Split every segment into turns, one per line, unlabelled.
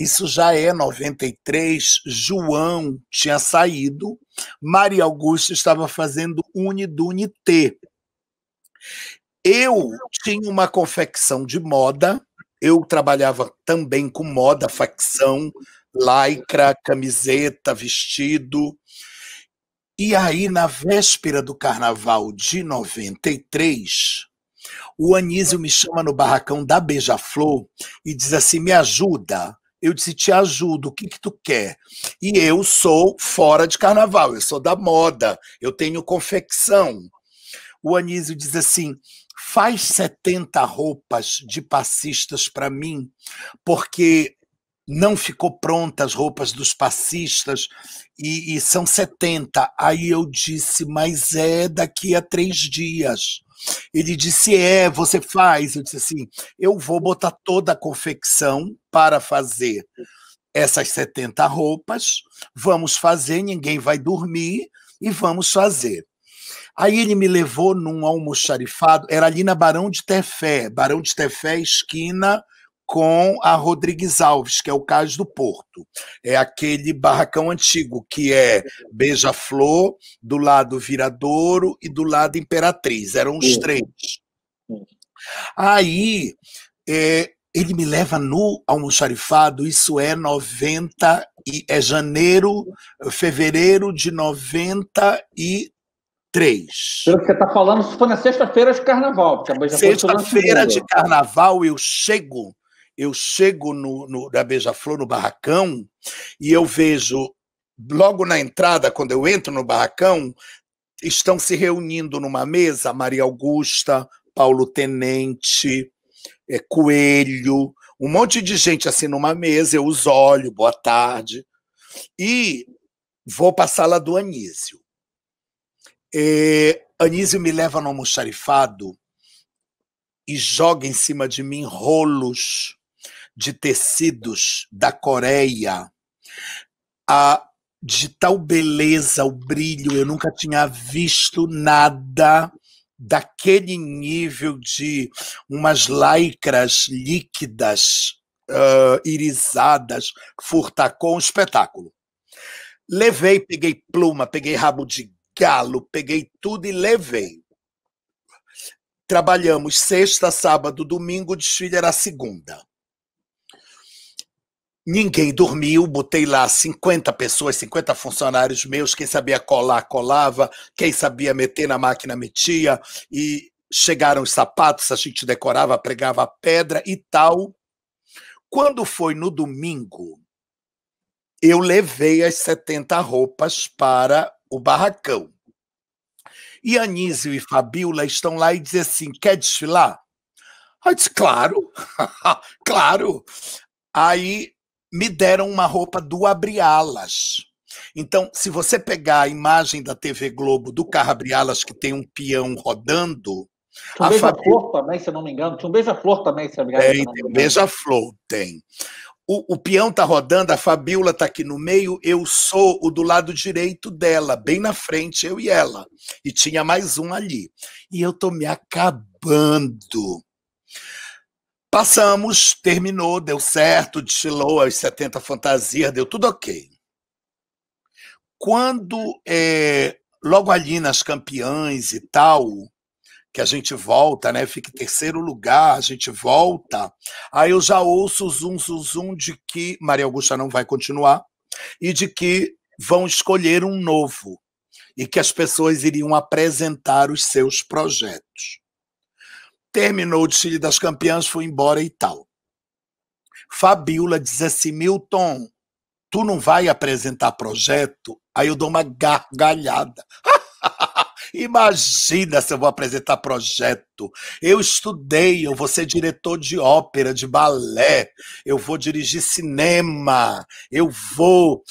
isso já é 93, João tinha saído, Maria Augusta estava fazendo Unidunité. Eu tinha uma confecção de moda, eu trabalhava também com moda, facção, lycra, camiseta, vestido. E aí, na véspera do carnaval de 93, o Anísio me chama no barracão da Beija-Flor e diz assim: me ajuda. Eu disse, te ajudo, o que, que tu quer? E eu sou fora de carnaval, eu sou da moda, eu tenho confecção. O Anísio diz assim: faz 70 roupas de passistas para mim, porque não ficou pronta as roupas dos passistas e, e, são 70. Aí eu disse, mas é daqui a três dias. Ele disse, é, você faz. Eu disse assim, eu vou botar toda a confecção para fazer essas 70 roupas, vamos fazer, ninguém vai dormir e vamos fazer. Aí ele me levou num almoxarifado, era ali na Barão de Tefé, Barão de Tefé, esquina com a Rodrigues Alves, que é o Cais do Porto. É aquele barracão antigo, que é Beija-Flor, do lado Viradouro e do lado Imperatriz. Eram os três. Aí é, ele me leva no almoxarifado, isso é 90 e é janeiro, fevereiro de 93.
Pelo que você está falando, isso foi na sexta-feira de carnaval.
Sexta-feira de carnaval eu chego eu chego no, no, da Beija-Flor, no barracão, e eu vejo, logo na entrada, quando eu entro no barracão, estão se reunindo numa mesa Maria Augusta, Paulo Tenente, é, Coelho, um monte de gente assim numa mesa, eu os olho, boa tarde, e vou para a sala do Anísio. É, Anísio me leva no almoxarifado e joga em cima de mim rolos de tecidos da Coreia, a, de tal beleza, o brilho, eu nunca tinha visto nada daquele nível de umas lycras líquidas, uh, irisadas, um espetáculo. Levei, peguei pluma, peguei rabo de galo, peguei tudo e levei. Trabalhamos sexta, sábado, domingo, desfile era segunda. Ninguém dormiu, botei lá 50 pessoas, 50 funcionários meus, quem sabia colar, colava, quem sabia meter na máquina, metia, e chegaram os sapatos, a gente decorava, pregava pedra e tal. Quando foi no domingo, eu levei as 70 roupas para o barracão. E Anísio e Fabiola estão lá e dizem assim: quer desfilar? Eu disse, claro, claro. Aí me deram uma roupa do Abrialas. Então, se você pegar a imagem da TV Globo do carro Abrialas, que tem um peão rodando.
Tinha um beija-flor também, se eu não me engano. Tinha um beija-flor também, se não me engano.
Tem, tem beija-flor, tem. O, o peão tá rodando, a Fabiola tá aqui no meio, eu sou o do lado direito dela, bem na frente, eu e ela. E tinha mais um ali. E eu tô me acabando. Passamos, terminou, deu certo, desfilou as 70 fantasias, deu tudo ok. Quando, é, logo ali nas campeãs e tal, que a gente volta, né? Fica em terceiro lugar, a gente volta. Aí eu já ouço zum, zum, zum de que Maria Augusta não vai continuar e de que vão escolher um novo e que as pessoas iriam apresentar os seus projetos. Terminou o desfile das campeãs, foi embora e tal. Fabiola diz assim: Milton, tu não vai apresentar projeto? Aí eu dou uma gargalhada. Imagina se eu vou apresentar projeto. Eu estudei, eu vou ser diretor de ópera, de balé, eu vou dirigir cinema, eu vou.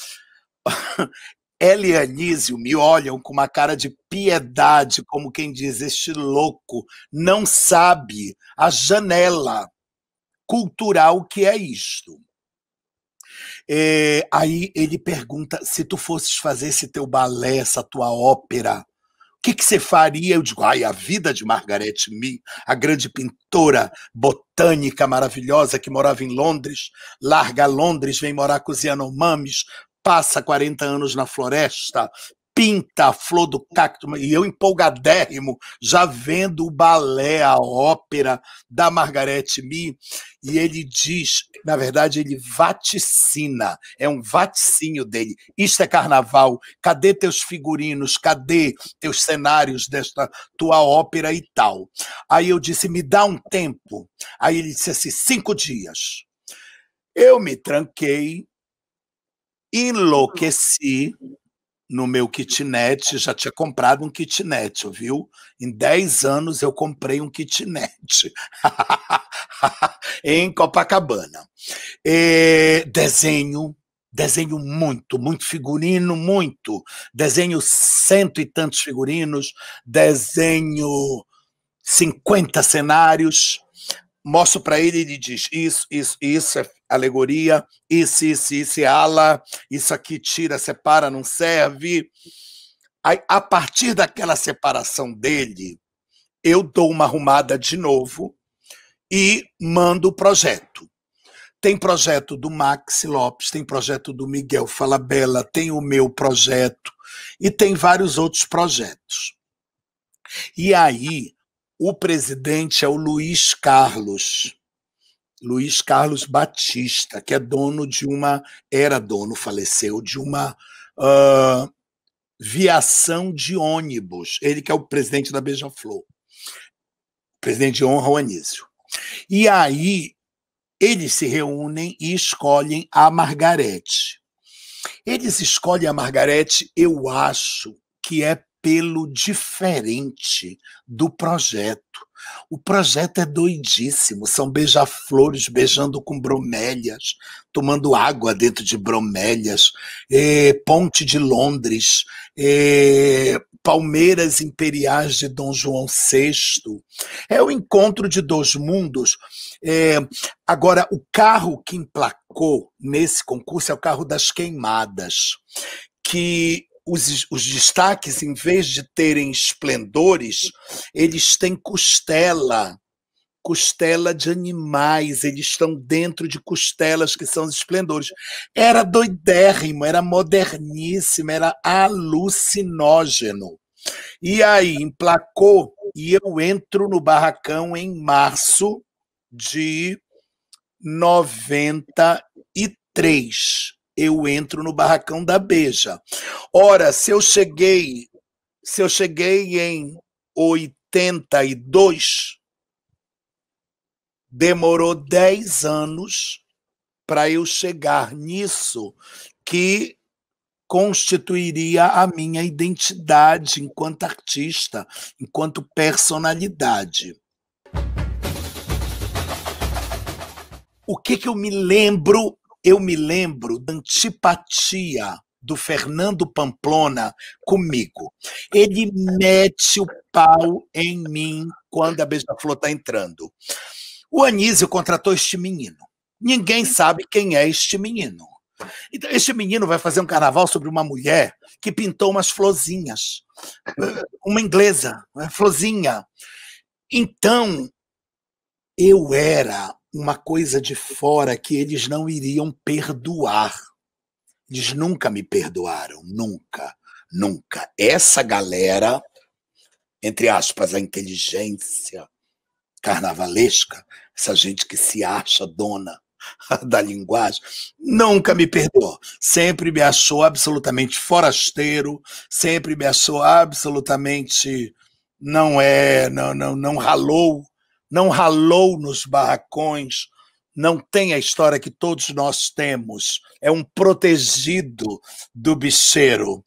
Ela e Anísio me olham com uma cara de piedade, como quem diz: este louco não sabe a janela cultural que é isto. É, aí ele pergunta: se tu fosses fazer esse teu balé, essa tua ópera, que, que você faria? Eu digo, ai, a vida de Margaret Mee, a grande pintora botânica maravilhosa que morava em Londres, larga Londres, vem morar com os Yanomamis, passa 40 anos na floresta, pinta a flor do cacto, e eu empolgadérrimo, já vendo o balé, a ópera da Margarete Mee, e ele diz, na verdade, ele vaticina, é um vaticínio dele. Isto é carnaval, cadê teus figurinos, cadê teus cenários desta tua ópera e tal? Aí eu disse, me dá um tempo. Aí ele disse assim, cinco dias. Eu me tranquei, enlouqueci, no meu kitnet, já tinha comprado um kitnet, viu? Em 10 anos eu comprei um kitnet em Copacabana. E desenho, desenho muito, muito figurino, muito. Desenho cento e tantos figurinos, desenho 50 cenários. Mostro para ele e ele diz: Isso, isso, isso é alegoria, isso, isso, isso ala, isso aqui tira, separa, não serve. Aí, a partir daquela separação dele, eu dou uma arrumada de novo e mando o projeto. Tem projeto do Max Lopes, tem projeto do Miguel Falabella, tem o meu projeto e tem vários outros projetos. E aí, o presidente é o Luiz Carlos. Luiz Carlos Batista, que é dono de uma, era dono, faleceu, de uma uh, viação de ônibus. Ele que é o presidente da Beija-Flor. Presidente de honra, o Anísio. E aí, eles se reúnem e escolhem a Margarete. Eles escolhem a Margarete, eu acho que é pelo diferente do projeto. O projeto é doidíssimo. São beija-flores beijando com bromélias, tomando água dentro de bromélias, é, Ponte de Londres, é, Palmeiras Imperiais de Dom João VI. É o encontro de dois mundos. É, agora, o carro que emplacou nesse concurso é o carro das queimadas, que os, os destaques, em vez de terem esplendores, eles têm costela, costela de animais, eles estão dentro de costelas que são os esplendores. Era doidérrimo, era moderníssimo, era alucinógeno. E aí emplacou e eu entro no barracão em março de 93 eu entro no barracão da Beja. Ora, se eu cheguei, se eu cheguei em 82, demorou 10 anos para eu chegar nisso que constituiria a minha identidade enquanto artista, enquanto personalidade. O que, que eu me lembro eu me lembro da antipatia do Fernando Pamplona comigo. Ele mete o pau em mim quando a Beija-Flor está entrando. O Anísio contratou este menino. Ninguém sabe quem é este menino. Então, este menino vai fazer um carnaval sobre uma mulher que pintou umas florzinhas. Uma inglesa, uma florzinha. Então, eu era uma coisa de fora que eles não iriam perdoar. Eles nunca me perdoaram, nunca, nunca. Essa galera, entre aspas, a inteligência carnavalesca, essa gente que se acha dona da linguagem, nunca me perdoou. Sempre me achou absolutamente forasteiro, sempre me achou absolutamente não é, não, não, não ralou não ralou nos barracões, não tem a história que todos nós temos. É um protegido do bicheiro.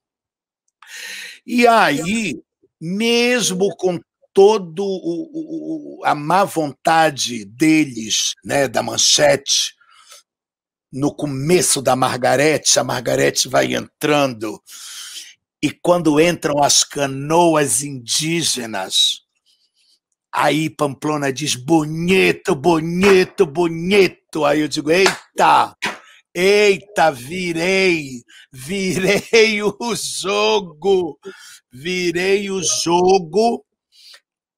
E aí, mesmo com todo o, o, a má vontade deles, né, da manchete, no começo da Margarete, a Margarete vai entrando, e quando entram as canoas indígenas, Aí Pamplona diz bonito, bonito, bonito. Aí eu digo, eita, Eita, virei, virei o jogo, virei o jogo.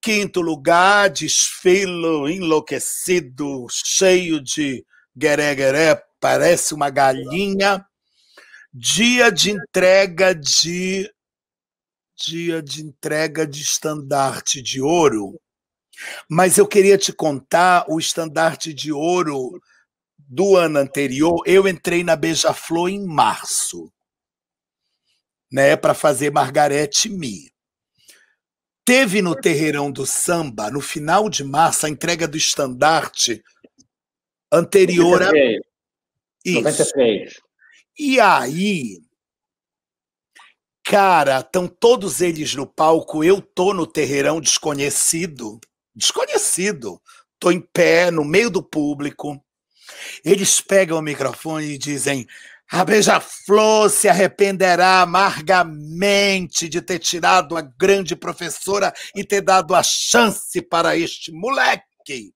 Quinto lugar, desfilo enlouquecido, cheio de gueré-gueré, parece uma galinha. Dia de entrega de dia de entrega de estandarte de ouro. Mas eu queria te contar o estandarte de ouro do ano anterior. Eu entrei na Beija-Flor em março, né, para fazer Margarete Me. Teve no Terreirão do Samba, no final de março, a entrega do estandarte anterior a.
Isso. 93.
E aí, cara, estão todos eles no palco, eu tô no terreirão desconhecido, desconhecido. Tô em pé, no meio do público. Eles pegam o microfone e dizem: a Beija-Flor se arrependerá amargamente de ter tirado a grande professora e ter dado a chance para este moleque.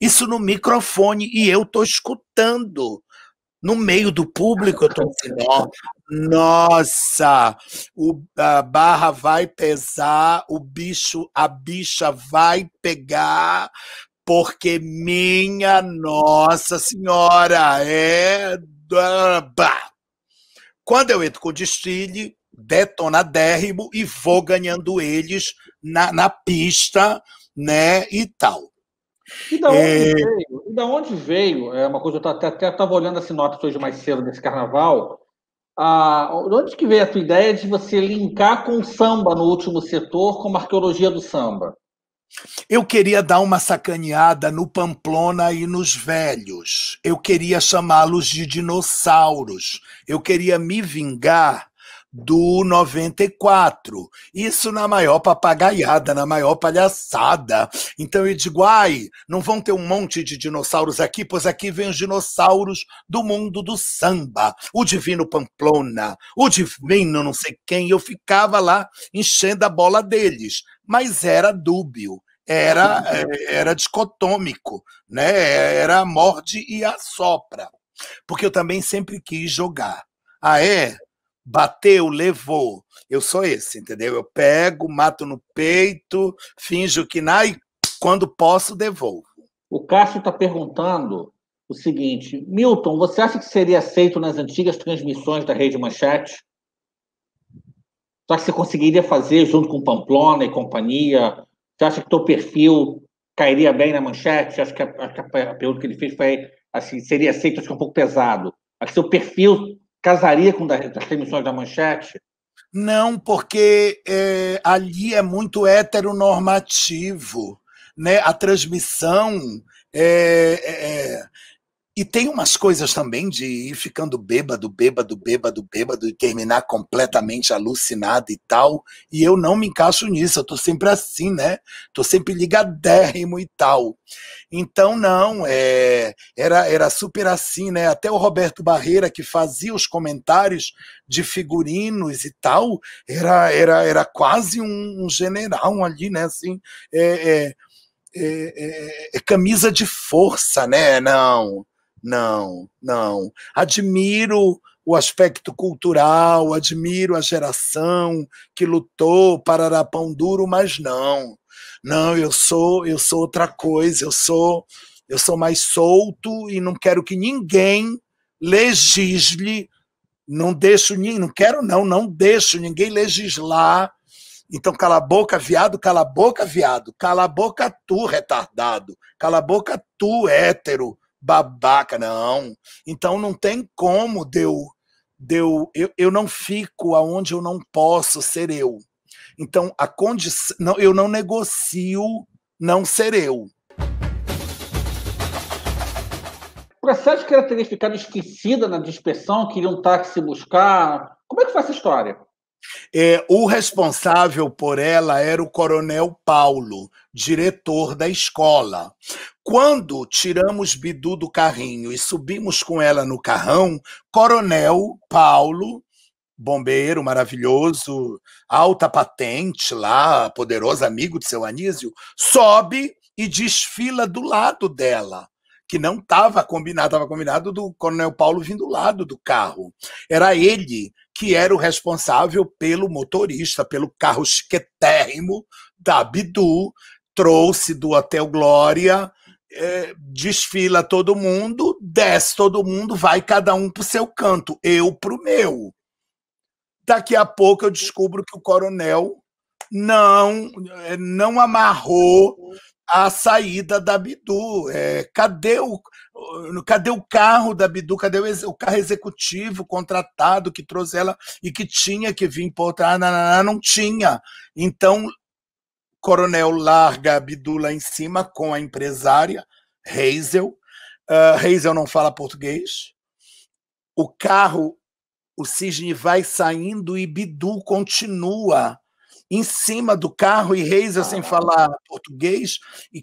Isso no microfone e eu tô escutando. No meio do público, eu tô assim, nossa, o, a barra vai pesar, o bicho, a bicha vai pegar, porque minha Nossa Senhora é. Quando eu entro com o desfile, detonadérrimo e vou ganhando eles na, na pista, né, e tal.
E da onde é... veio? E da onde veio? É uma coisa, eu até estava olhando as notas hoje mais cedo desse carnaval. Ah, de onde que veio a tua ideia de você linkar com o samba no último setor, com a arqueologia do samba?
Eu queria dar uma sacaneada no Pamplona e nos velhos. Eu queria chamá-los de dinossauros. Eu queria me vingar do 94. Isso na maior papagaiada, na maior palhaçada. Então eu digo, ai, não vão ter um monte de dinossauros aqui, pois aqui vem os dinossauros do mundo do samba. O divino Pamplona, o divino não sei quem. Eu ficava lá enchendo a bola deles mas era dúbio, era, eh, era dicotômico, né? era morde e a sopra. Porque eu também sempre quis jogar. Ah, é? Bateu, levou. Eu sou esse, entendeu? Eu pego, mato no peito, finjo que não, e quando posso, devolvo.
O Cássio está perguntando o seguinte: Milton, você acha que seria aceito nas antigas transmissões da Rede Manchete? Você acha que você conseguiria fazer junto com Pamplona e companhia? Você acha que teu perfil cairia bem na manchete? Acho que a, a, a pergunta que ele fez foi assim, seria aceito, acho que é um pouco pesado. Acho que seu perfil casaria com das transmissões da manchete?
Não, porque é, ali é muito heteronormativo. Né? A transmissão é, é, é e tem umas coisas também de ir ficando bêbado, bêbado, bêbado, bêbado e terminar completamente alucinado e tal. E eu não me encaixo nisso, eu tô sempre assim, né? Tô sempre ligadérrimo e tal. Então, não, é, era, era super assim, né? Até o Roberto Barreira, que fazia os comentários de figurinos e tal, era, era, era quase um, um general ali, né? Assim, é, é, é, é camisa de força, né? Não não, não. Admiro o aspecto cultural, admiro a geração que lutou para pão duro, mas não. Não, eu sou, eu sou outra coisa, eu sou, eu sou mais solto e não quero que ninguém legisle, não deixo, não quero não, não deixo ninguém legislar. Então cala a boca, viado, cala a boca, viado. Cala a boca tu, retardado. Cala a boca tu, hétero babaca, não. Então não tem como deu deu eu, eu não fico aonde eu não posso ser eu. Então a condição, não, eu não negocio não ser eu.
O processo que ela teria ficado esquecida na dispersão, queria um táxi buscar. Como é que foi essa história?
É, o responsável por ela era o coronel Paulo, diretor da escola. Quando tiramos Bidu do carrinho e subimos com ela no carrão, Coronel Paulo, bombeiro maravilhoso, alta patente lá, poderoso amigo de seu Anísio, sobe e desfila do lado dela que não estava combinado, estava combinado do Coronel Paulo vindo do lado do carro. Era ele que era o responsável pelo motorista, pelo carro chiquetérrimo da Bidu, trouxe do Hotel Glória, é, desfila todo mundo, desce todo mundo, vai cada um para o seu canto, eu para o meu. Daqui a pouco eu descubro que o coronel não é, não amarrou a saída da Bidu. É, cadê, o, cadê o carro da Bidu? Cadê o, o, carro executivo contratado que trouxe ela e que tinha que vir por trás? Não, não tinha. Então, Coronel larga a Bidu lá em cima com a empresária, Hazel. Uh, Hazel não fala português. O carro, o Cisne vai saindo e Bidu continua em cima do carro e Hazel sem falar português. E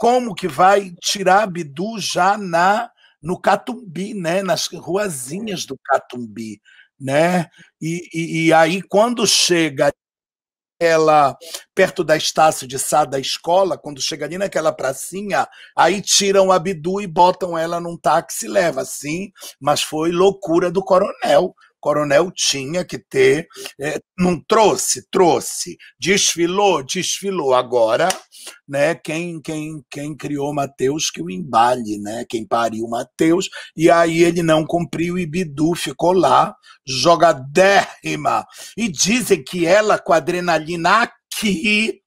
como que vai tirar Bidu já na no Catumbi, né? Nas ruazinhas do Catumbi, né? E, e, e aí quando chega ela perto da Estácio de Sá da escola, quando chega ali naquela pracinha, aí tiram a Bidu e botam ela num táxi e leva, sim, mas foi loucura do coronel, coronel tinha que ter. É, não trouxe? Trouxe. Desfilou? Desfilou. Agora, né, quem, quem, quem criou Mateus que o embale, né? Quem pariu Mateus. E aí ele não cumpriu e Bidu ficou lá, jogadérrima. E dizem que ela, com adrenalina aqui,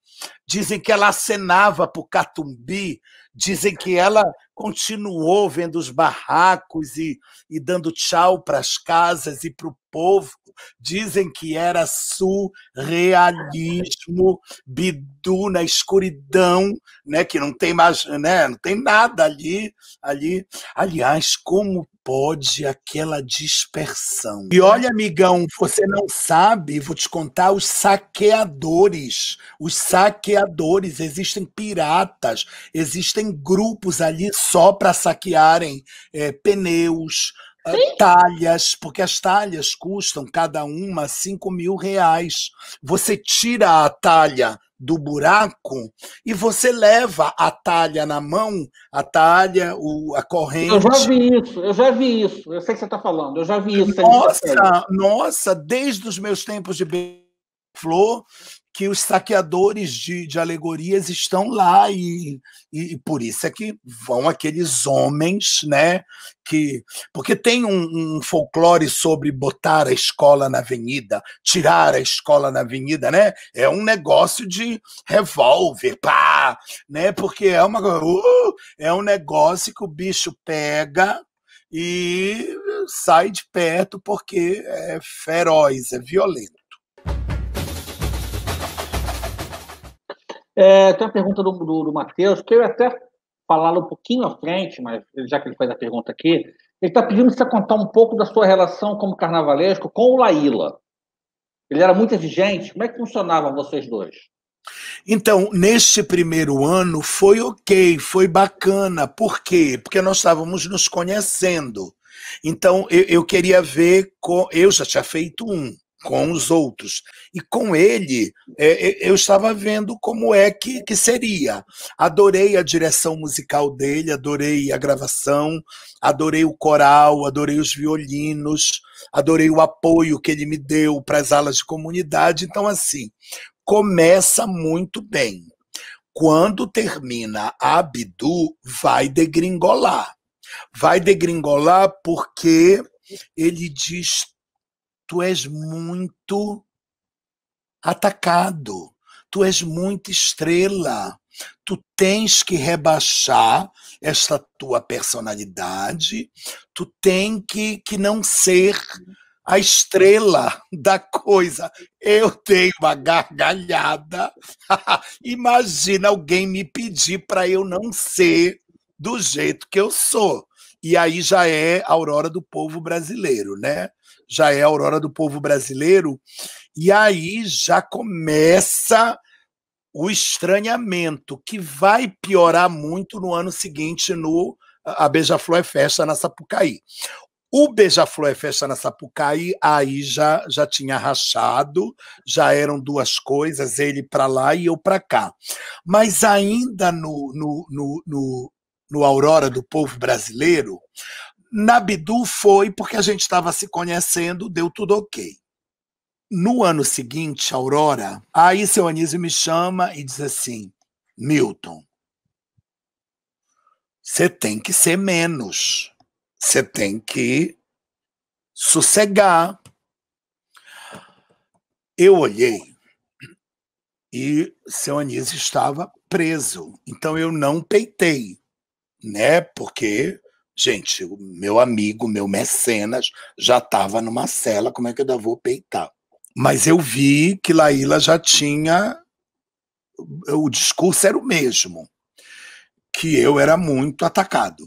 dizem que ela acenava pro Catumbi, dizem que ela continuou vendo os barracos e, e dando tchau para as casas e para o povo. Dizem que era surrealismo, bidu na escuridão, né? Que não tem mais, né? Não tem nada ali, ali. Aliás, como pode aquela dispersão? E olha, amigão, você não sabe, vou te contar os saqueadores. Os saqueadores, existem piratas, existem grupos ali só para saquearem é, pneus, ah, Sim. talhas, porque as talhas custam cada uma 5 mil reais. Você tira a talha do buraco e você leva a talha na mão, a talha, o, a corrente.
Eu já vi isso, eu já vi isso. Eu sei que você está falando, eu já vi isso.
Nossa, nossa, desde os meus tempos de Flor, que os saqueadores de, de alegorias estão lá e, e, e, por isso é que vão aqueles homens, né? Que porque tem um, um, folclore sobre botar a escola na avenida, tirar a escola na avenida, né? É um negócio de revólver, pá, né? Porque é uma uh, é um negócio que o bicho pega e sai de perto porque é feroz, é violento.
É, tem uma pergunta do, do, do Matheus, que eu ia até falar um pouquinho à frente, mas já que ele faz a pergunta aqui, ele está pedindo para você contar um pouco da sua relação como carnavalesco com o Laíla. Ele era muito exigente. Como é que funcionavam vocês dois?
Então, neste primeiro ano foi ok, foi bacana. Por quê? Porque nós estávamos nos conhecendo. Então, eu, eu queria ver. Eu já tinha feito um com os outros. E com ele, é, é, eu estava vendo como é que, que seria. Adorei a direção musical dele, adorei a gravação, adorei o coral, adorei os violinos, adorei o apoio que ele me deu para as alas de comunidade. Então, assim, começa muito bem. Quando termina Abdu, vai degringolar. Vai degringolar porque ele diz tu és muito atacado, tu és muito estrela. Tu tens que rebaixar esta tua personalidade, tu tem que, que não ser a estrela da coisa. Eu tenho uma gargalhada. Imagina alguém me pedir para eu não ser do jeito que eu sou. E aí já é a aurora do povo brasileiro, né? Já é a aurora do povo brasileiro, e aí já começa o estranhamento, que vai piorar muito no ano seguinte no A Beija-Flor é Festa na Sapucaí. O Beija-Flor é Festa na Sapucaí, aí já, já tinha rachado, já eram duas coisas, ele para lá e eu para cá. Mas ainda no, no, no, no no Aurora do Povo Brasileiro, na Bidu foi porque a gente estava se conhecendo, deu tudo ok. No ano seguinte, Aurora, aí seu Anísio me chama e diz assim: Milton, você tem que ser menos, você tem que sossegar. Eu olhei e seu Anísio estava preso, então eu não peitei, né? Porque Gente, o meu amigo, meu mecenas, já estava numa cela, como é que eu ainda vou peitar? Mas eu vi que Laíla já tinha. O discurso era o mesmo, que eu era muito atacado.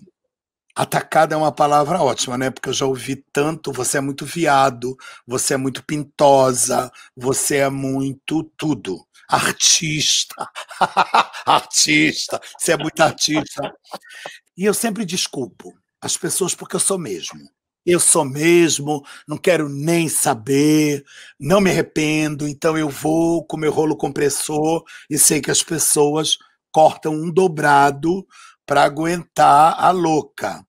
Atacado é uma palavra ótima, né? Porque eu já ouvi tanto, você é muito viado, você é muito pintosa, você é muito tudo. Artista. artista, você é muito artista. E eu sempre desculpo as pessoas porque eu sou mesmo. Eu sou mesmo, não quero nem saber, não me arrependo, então eu vou com meu rolo compressor e sei que as pessoas cortam um dobrado para aguentar a louca.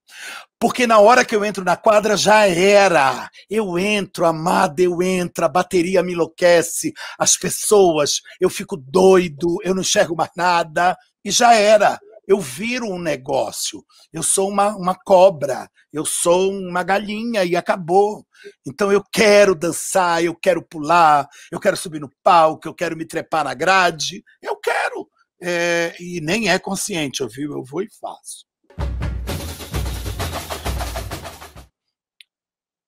Porque na hora que eu entro na quadra já era. Eu entro, amada, eu entro, a bateria me enlouquece, as pessoas, eu fico doido, eu não enxergo mais nada, e já era eu viro um negócio. Eu sou uma, uma cobra, eu sou uma galinha e acabou. Então eu quero dançar, eu quero pular, eu quero subir no palco, eu quero me trepar na grade. Eu quero. É, e nem é consciente, eu, viu? eu vou e faço.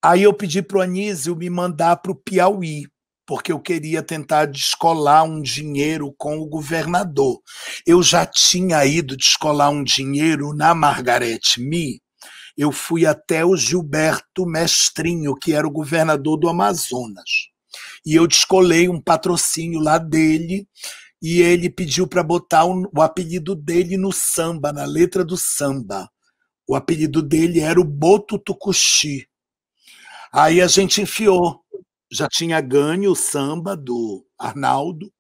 Aí eu pedi para o Anísio me mandar para o Piauí porque eu queria tentar descolar um dinheiro com o governador. Eu já tinha ido descolar um dinheiro na Margarete Me. Eu fui até o Gilberto Mestrinho, que era o governador do Amazonas. E eu descolei um patrocínio lá dele e ele pediu para botar o, o apelido dele no samba, na letra do samba. O apelido dele era o Boto Tucuxi. Aí a gente enfiou já tinha ganho o samba do Arnaldo,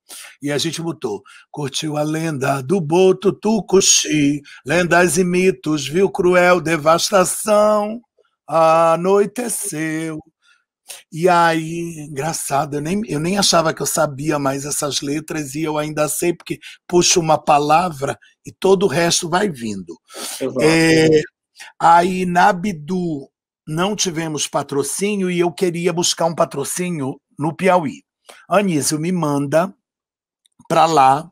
e a gente botou. Curtiu a lenda do Boto Tucuxi, lendas e mitos, viu cruel devastação, anoiteceu. E aí, engraçado, eu nem, eu nem achava que eu sabia mais essas letras, e eu ainda sei, porque puxo uma palavra e todo o resto vai vindo. É, aí, na Bidu, não tivemos patrocínio e eu queria buscar um patrocínio no Piauí. Anísio me manda para lá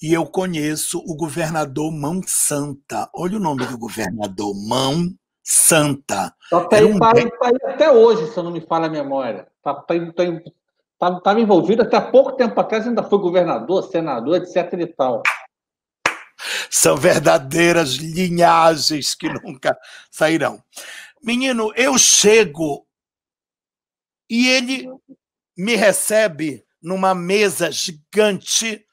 e eu conheço o governador Mão Santa. Olha o nome do governador, Mão Santa.
Está tá, um... tá, aí até hoje, se eu não me falha a memória. Estava tá, tá, envolvido até pouco tempo atrás, ainda foi governador, senador, etc. e tal.
São verdadeiras linhagens que nunca sairão. Menino, eu chego e ele me recebe numa mesa gigante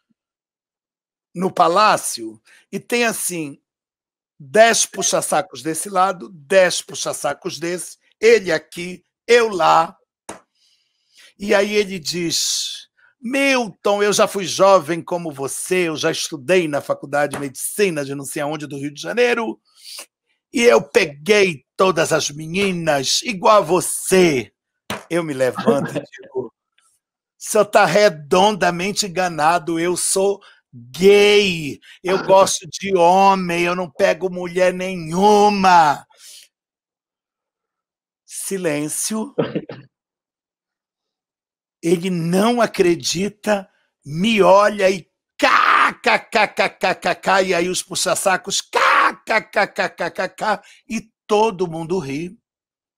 no palácio e tem assim dez puxa-sacos desse lado, dez puxa-sacos desse, ele aqui, eu lá. E aí ele diz: Milton, eu já fui jovem como você, eu já estudei na Faculdade de Medicina de não sei aonde do Rio de Janeiro, e eu peguei todas as meninas igual a você. Eu me levanto e digo: você está redondamente enganado, eu sou gay, eu gosto de homem, eu não pego mulher nenhuma. Silêncio. Ele não acredita, me olha e kkkkkk, e aí os puxa-sacos kkkkkk, e todo mundo ri.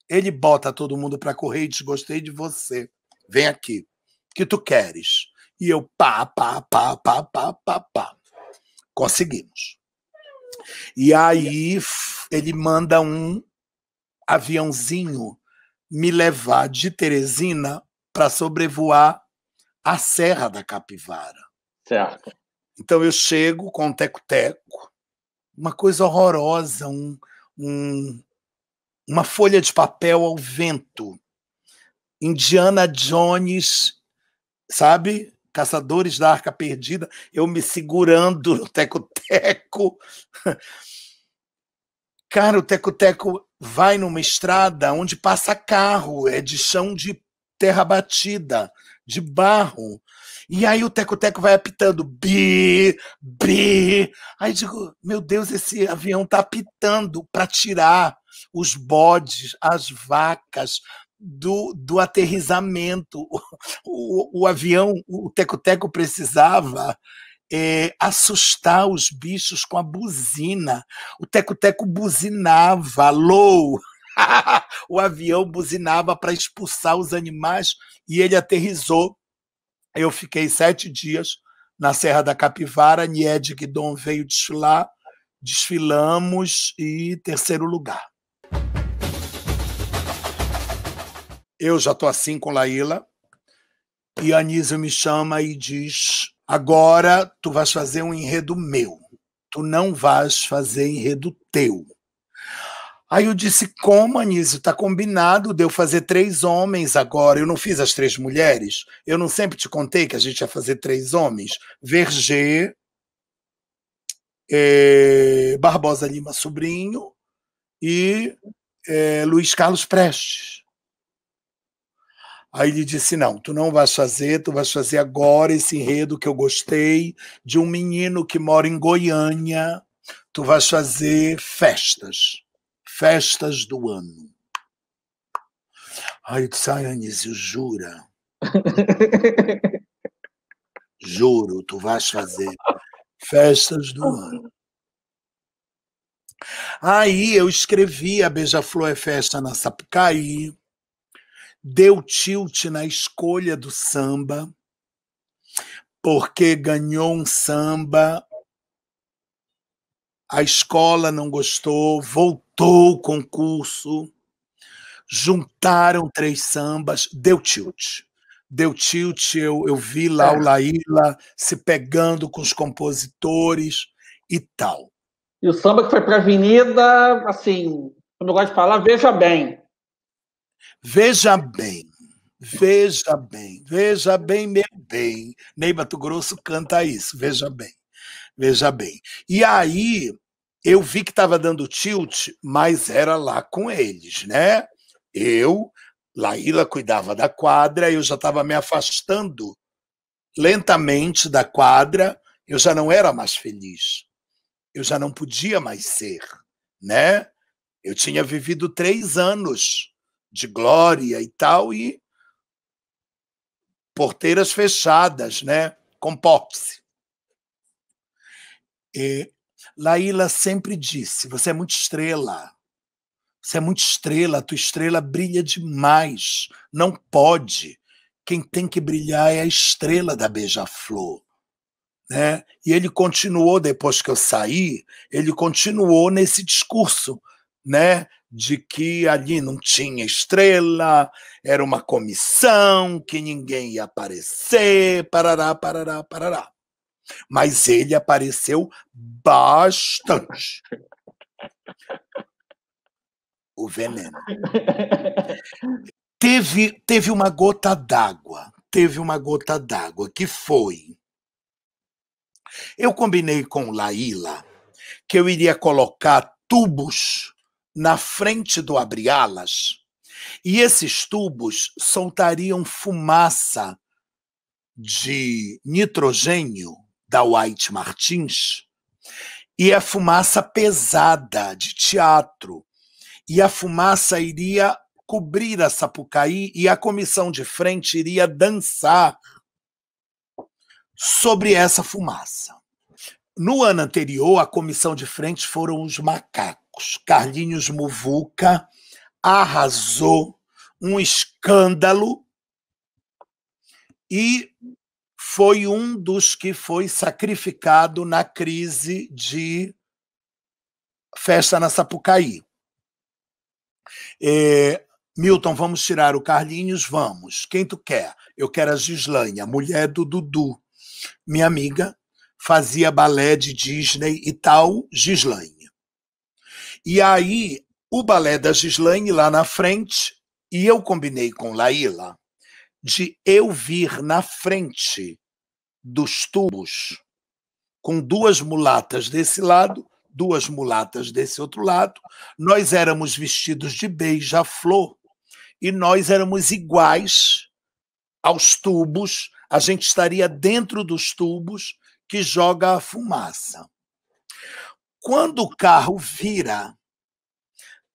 Ele bota todo mundo para correr e diz: Gostei de você. Vem aqui. O que tu queres? E eu pá, pá, pá, pá, pá, pá, pá. Conseguimos. E aí ele manda um aviãozinho me levar de Teresina para sobrevoar a Serra da Capivara.
Certo.
Então eu chego com um teco-teco, uma coisa horrorosa, um, um, uma folha de papel ao vento. Indiana Jones, sabe? Caçadores da Arca Perdida, eu me segurando no teco-teco. Cara, o Teco-Teco vai numa estrada onde passa carro, é de chão de terra batida, de barro. E aí o Teco-Teco vai apitando, bi, bi. Aí digo, meu Deus, esse avião tá apitando para tirar os bodes, as vacas do, do aterrizamento. O, o, o avião, o Teco-Teco precisava é, assustar os bichos com a buzina. O Teco-Teco buzinava, low. o avião buzinava para expulsar os animais e ele aterrizou. Eu fiquei sete dias na Serra da Capivara, Nied Guidon veio desfilar, desfilamos e terceiro lugar. Eu já estou assim com Laíla, e a Anísio me chama e diz: agora tu vais fazer um enredo meu, tu não vais fazer enredo teu. Aí eu disse: como, Anísio? Está combinado de eu fazer três homens agora. Eu não fiz as três mulheres. Eu não sempre te contei que a gente ia fazer três homens. Verger, é, Barbosa Lima Sobrinho e é, Luiz Carlos Prestes. Aí ele disse: Não, tu não vais fazer, tu vais fazer agora esse enredo que eu gostei, de um menino que mora em Goiânia. Tu vais fazer festas, festas do ano. Aí eu disse: Ai, Anísio, jura? Juro, tu vais fazer festas do ano. Aí eu escrevi a Beija-Flor é Festa na Sapucaí, deu tilt na escolha do samba, porque ganhou um samba, a escola não gostou, voltou o concurso, juntaram três sambas, deu tilt. Deu tilt, eu, eu vi lá é. o Laíla se pegando com os compositores e tal.
E o samba que foi para a Avenida, assim, como eu gosto de falar, veja bem,
Veja bem, veja bem, veja bem, meu bem. Ney Mato Grosso canta isso, veja bem, veja bem. E aí eu vi que estava dando tilt, mas era lá com eles, né? Eu, Laíla cuidava da quadra, eu já estava me afastando lentamente da quadra, eu já não era mais feliz. Eu já não podia mais ser, né? Eu tinha vivido três anos de glória e tal, e porteiras fechadas, né? Comporte-se. Laíla sempre disse: você é muito estrela. Você é muito estrela, a tua estrela brilha demais. Não pode. Quem tem que brilhar é a estrela da Beija-Flor. Né? E ele continuou, depois que eu saí, ele continuou nesse discurso né, de que ali não tinha estrela, era uma comissão, que ninguém ia aparecer, parará, parará, parará. Mas ele apareceu bastante. O veneno. Teve, teve uma gota d'água, teve uma gota d'água, que foi. Eu combinei com Laíla que eu iria colocar tubos na frente do abre-alas, e esses tubos soltariam fumaça de nitrogênio da White Martins, e a fumaça pesada de teatro, e a fumaça iria cobrir a Sapucaí e a comissão de frente iria dançar sobre essa fumaça. No ano anterior, a comissão de frente foram os macacos. Carlinhos Muvuca arrasou, um escândalo, e foi um dos que foi sacrificado na crise de festa na Sapucaí. É, Milton, vamos tirar o Carlinhos? Vamos. Quem tu quer? Eu quero a Gislaine, a mulher do Dudu. Minha amiga fazia balé de Disney e tal, Gislaine. E aí, o balé da Gislaine lá na frente, e eu combinei com Laíla de eu vir na frente dos tubos, com duas mulatas desse lado, duas mulatas desse outro lado. Nós éramos vestidos de beija-flor e nós éramos iguais aos tubos. A gente estaria dentro dos tubos que joga a fumaça. Quando o carro vira,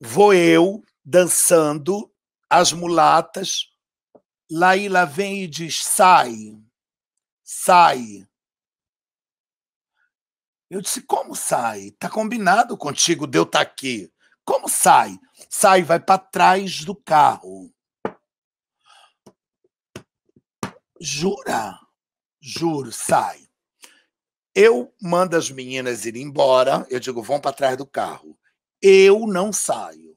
vou eu dançando, as mulatas. Laíla vem e diz: sai, sai. Eu disse: como sai? Tá combinado contigo de eu estar tá aqui. Como sai? Sai, vai para trás do carro. Jura? Juro, sai. Eu mando as meninas ir embora, eu digo, vão para trás do carro. Eu não saio.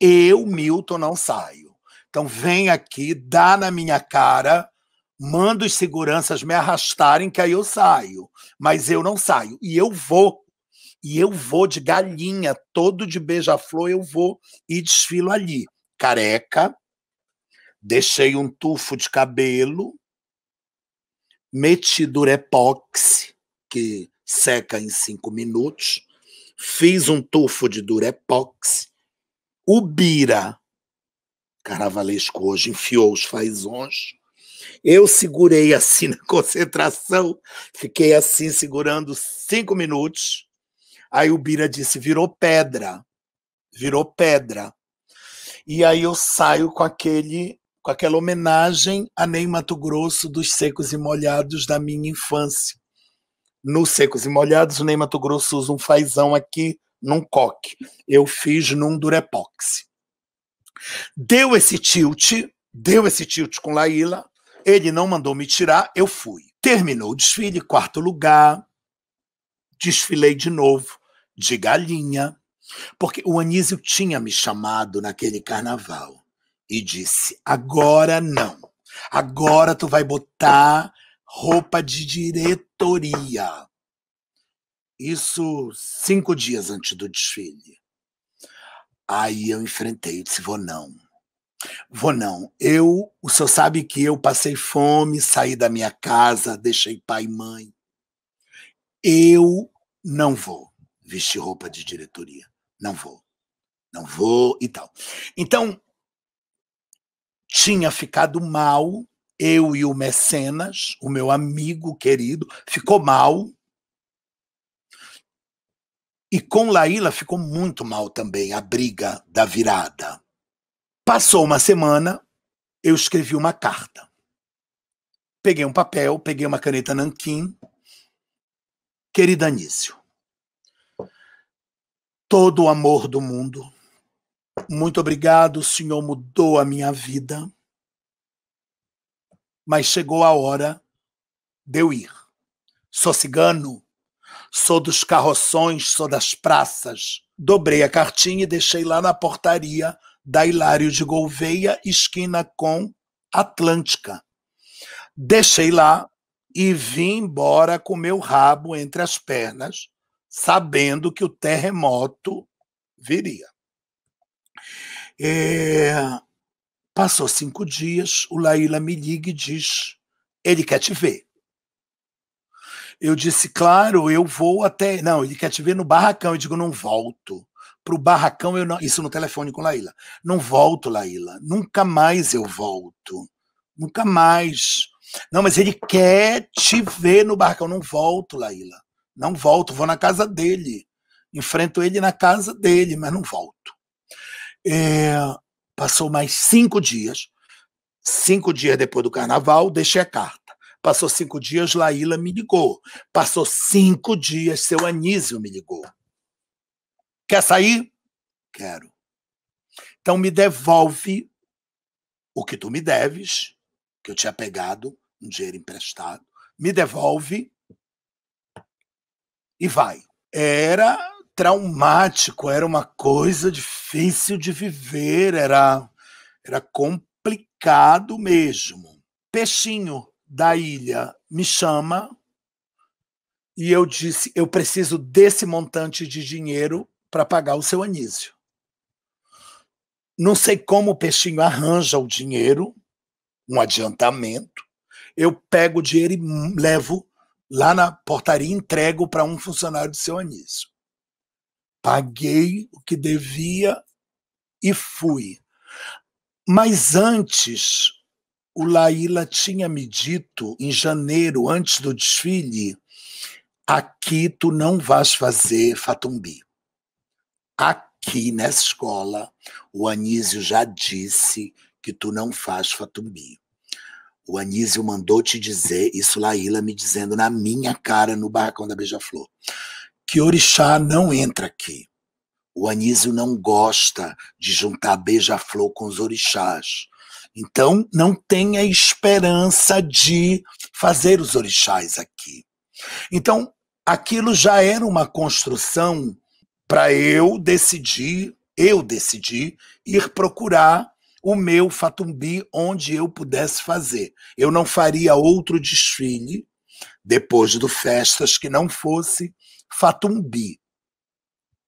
Eu, Milton, não saio. Então vem aqui, dá na minha cara, manda os seguranças me arrastarem, que aí eu saio. Mas eu não saio. E eu vou. E eu vou de galinha, todo de beija-flor, eu vou e desfilo ali. Careca, deixei um tufo de cabelo, meti durepox, que seca em cinco minutos. Fiz um tufo de Durepox. O Bira, carnavalesco hoje, enfiou os fazões. Eu segurei assim na concentração, fiquei assim segurando cinco minutos. Aí o Bira disse: virou pedra, virou pedra. E aí eu saio com aquele com aquela homenagem a Ney Mato Grosso dos secos e molhados da minha infância no Secos e Molhados, o Ney Mato Grosso usa um fazão aqui num coque. Eu fiz num Durepox. Deu esse tilt, deu esse tilt com Laíla, ele não mandou me tirar, eu fui. Terminou o desfile, quarto lugar, desfilei de novo, de galinha, porque o Anísio tinha me chamado naquele carnaval e disse: agora não, agora tu vai botar roupa de diretoria. Isso cinco dias antes do desfile. Aí eu enfrentei, disse: vou não. Vou não. Eu, o senhor sabe que eu passei fome, saí da minha casa, deixei pai e mãe. Eu não vou vestir roupa de diretoria. Não vou. Não vou e tal. Então, tinha ficado mal eu e o Mecenas, o meu amigo querido, ficou mal. E com Laíla ficou muito mal também a briga da virada. Passou uma semana, eu escrevi uma carta. Peguei um papel, peguei uma caneta nanquim. Querida Anísio, todo o amor do mundo, muito obrigado, o senhor mudou a minha vida mas chegou a hora de eu ir. Sou cigano, sou dos carroções, sou das praças. Dobrei a cartinha e deixei lá na portaria da Hilário de Gouveia, esquina com Atlântica. Deixei lá e vim embora com meu rabo entre as pernas, sabendo que o terremoto viria. É, Passou cinco dias, o Laíla me liga e diz: ele quer te ver. Eu disse, claro, eu vou até. Não, ele quer te ver no barracão. Eu digo, não volto. Para o barracão, eu não. Isso no telefone com Laíla. Não volto, Laíla. Nunca mais eu volto. Nunca mais. Não, mas ele quer te ver no barracão. Não volto, Laíla. Não volto. Vou na casa dele. Enfrento ele na casa dele, mas não volto. É, Passou mais cinco dias. Cinco dias depois do carnaval, deixei a carta. Passou cinco dias, Laíla me ligou. Passou cinco dias, seu Anísio me ligou. Quer sair? Quero. Então me devolve o que tu me deves, que eu tinha pegado, um dinheiro emprestado. Me devolve e vai. Era traumático, era uma coisa difícil de viver, era, era complicado mesmo. Peixinho da ilha me chama e eu disse: eu preciso desse montante de dinheiro para pagar o seu Anísio. Não sei como o Peixinho arranja o dinheiro, um adiantamento. Eu pego o dinheiro e levo lá na portaria e entrego para um funcionário do seu Anísio. paguei o que devia e fui. Mas antes, o Laíla tinha me dito, em janeiro, antes do desfile, aqui tu não vais fazer Fatumbi. Aqui nessa escola, o Anísio já disse que tu não faz Fatumbi. O Anísio mandou te dizer, isso Laíla me dizendo na minha cara no barracão da Beija-Flor, que Orixá não entra aqui. O Anísio não gosta de juntar beija-flor com os orixás. Então, não tenha esperança de fazer os orixás aqui. Então, aquilo já era uma construção para eu decidir, eu decidi ir procurar o meu Fatumbi onde eu pudesse fazer. Eu não faria outro desfile depois do Festas que não fosse Fatumbi.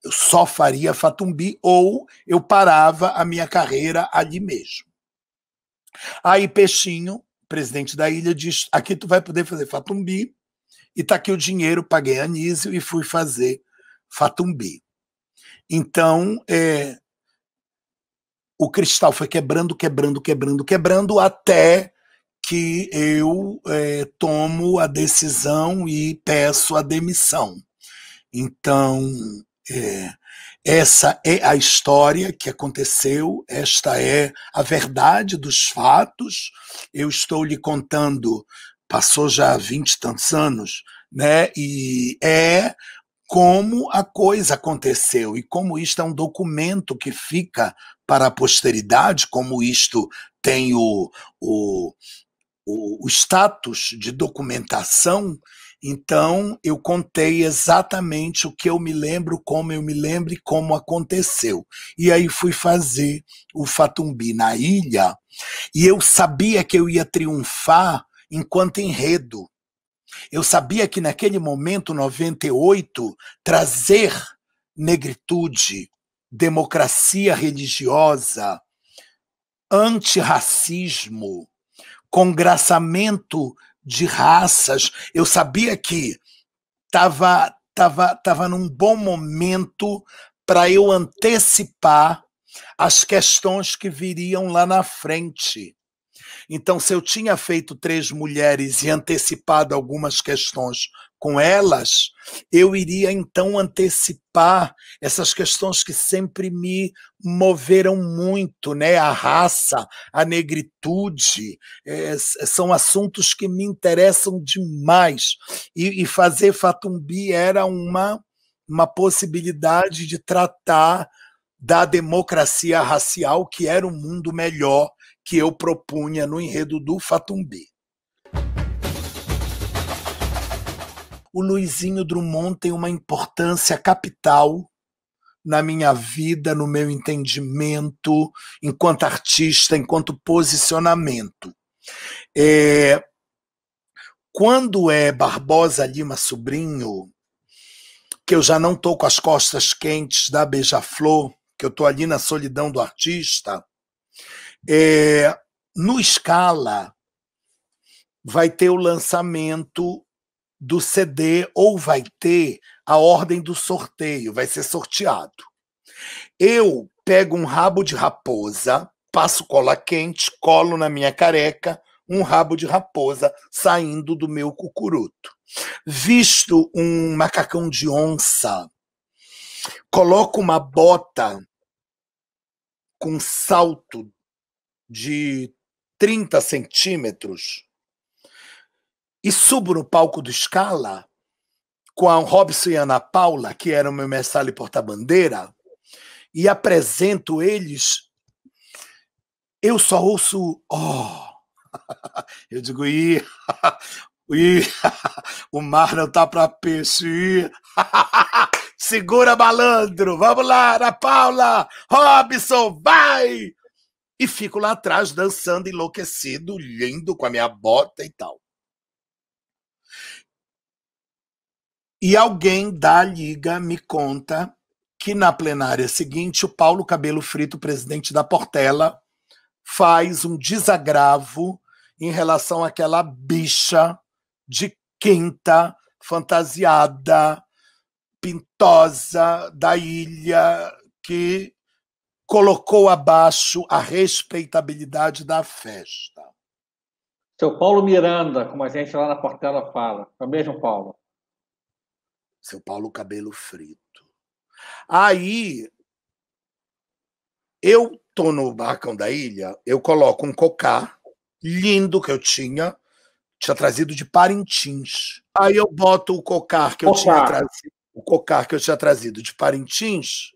Eu só faria Fatumbi ou eu parava a minha carreira ali mesmo. Aí Peixinho, presidente da ilha, diz: aqui tu vai poder fazer Fatumbi, e tá aqui o dinheiro, paguei Anísio e fui fazer Fatumbi. Então, é, o cristal foi quebrando, quebrando, quebrando, quebrando, até que eu é, tomo a decisão e peço a demissão. Então, é, essa é a história que aconteceu, esta é a verdade dos fatos. Eu estou lhe contando, passou já vinte e tantos anos, né? E é como a coisa aconteceu e como isto é um documento que fica para a posteridade, como isto tem o, o, o, o status de documentação, então eu contei exatamente o que eu me lembro, como eu me lembro e como aconteceu. E aí fui fazer o Fatumbi na ilha, e eu sabia que eu ia triunfar enquanto enredo. Eu sabia que naquele momento, 98, trazer negritude, democracia religiosa, antirracismo, congraçamento de raças. Eu sabia que estava tava, tava num bom momento para eu antecipar as questões que viriam lá na frente. Então, se eu tinha feito três mulheres e antecipado algumas questões com elas, eu iria então antecipar essas questões que sempre me moveram muito, né? A raça, a negritude, é, são assuntos que me interessam demais. E, e fazer Fatumbi era uma, uma possibilidade de tratar da democracia racial, que era um mundo melhor que eu propunha no enredo do Fatumbi. O Luizinho Drummond tem uma importância capital na minha vida, no meu entendimento, enquanto artista, enquanto posicionamento. É, quando é Barbosa Lima Sobrinho, que eu já não estou com as costas quentes da Beija-Flor, que eu estou ali na solidão do artista, é, no Scala vai ter o lançamento do CD ou vai ter a ordem do sorteio, vai ser sorteado. Eu pego um rabo de raposa, passo cola quente, colo na minha careca um rabo de raposa saindo do meu cucuruto. Visto um macacão de onça, coloco uma bota com salto de 30 centímetros e subo no palco do Scala com a Robson e Ana Paula, que eram meu mestre e porta-bandeira, e apresento eles, eu só ouço oh. Eu digo, ih, ih, o mar não tá para peixe. Segura, malandro, vamos lá, Ana Paula, Robson, vai! E fico lá atrás dançando enlouquecido, lindo com a minha bota e tal. E alguém da liga me conta que na plenária seguinte o Paulo Cabelo Frito, presidente da Portela, faz um desagravo em relação àquela bicha de quinta fantasiada pintosa da ilha que colocou abaixo a respeitabilidade da festa.
Seu Paulo Miranda, como a gente lá na Portela fala. É o mesmo Paulo.
Seu Paulo Cabelo Frito. Aí, eu tô no Barracão da Ilha, eu coloco um cocá lindo que eu tinha, tinha trazido de Parintins. Aí eu boto o cocar que eu cocar. tinha trazido, o cocar que eu tinha trazido de Parintins,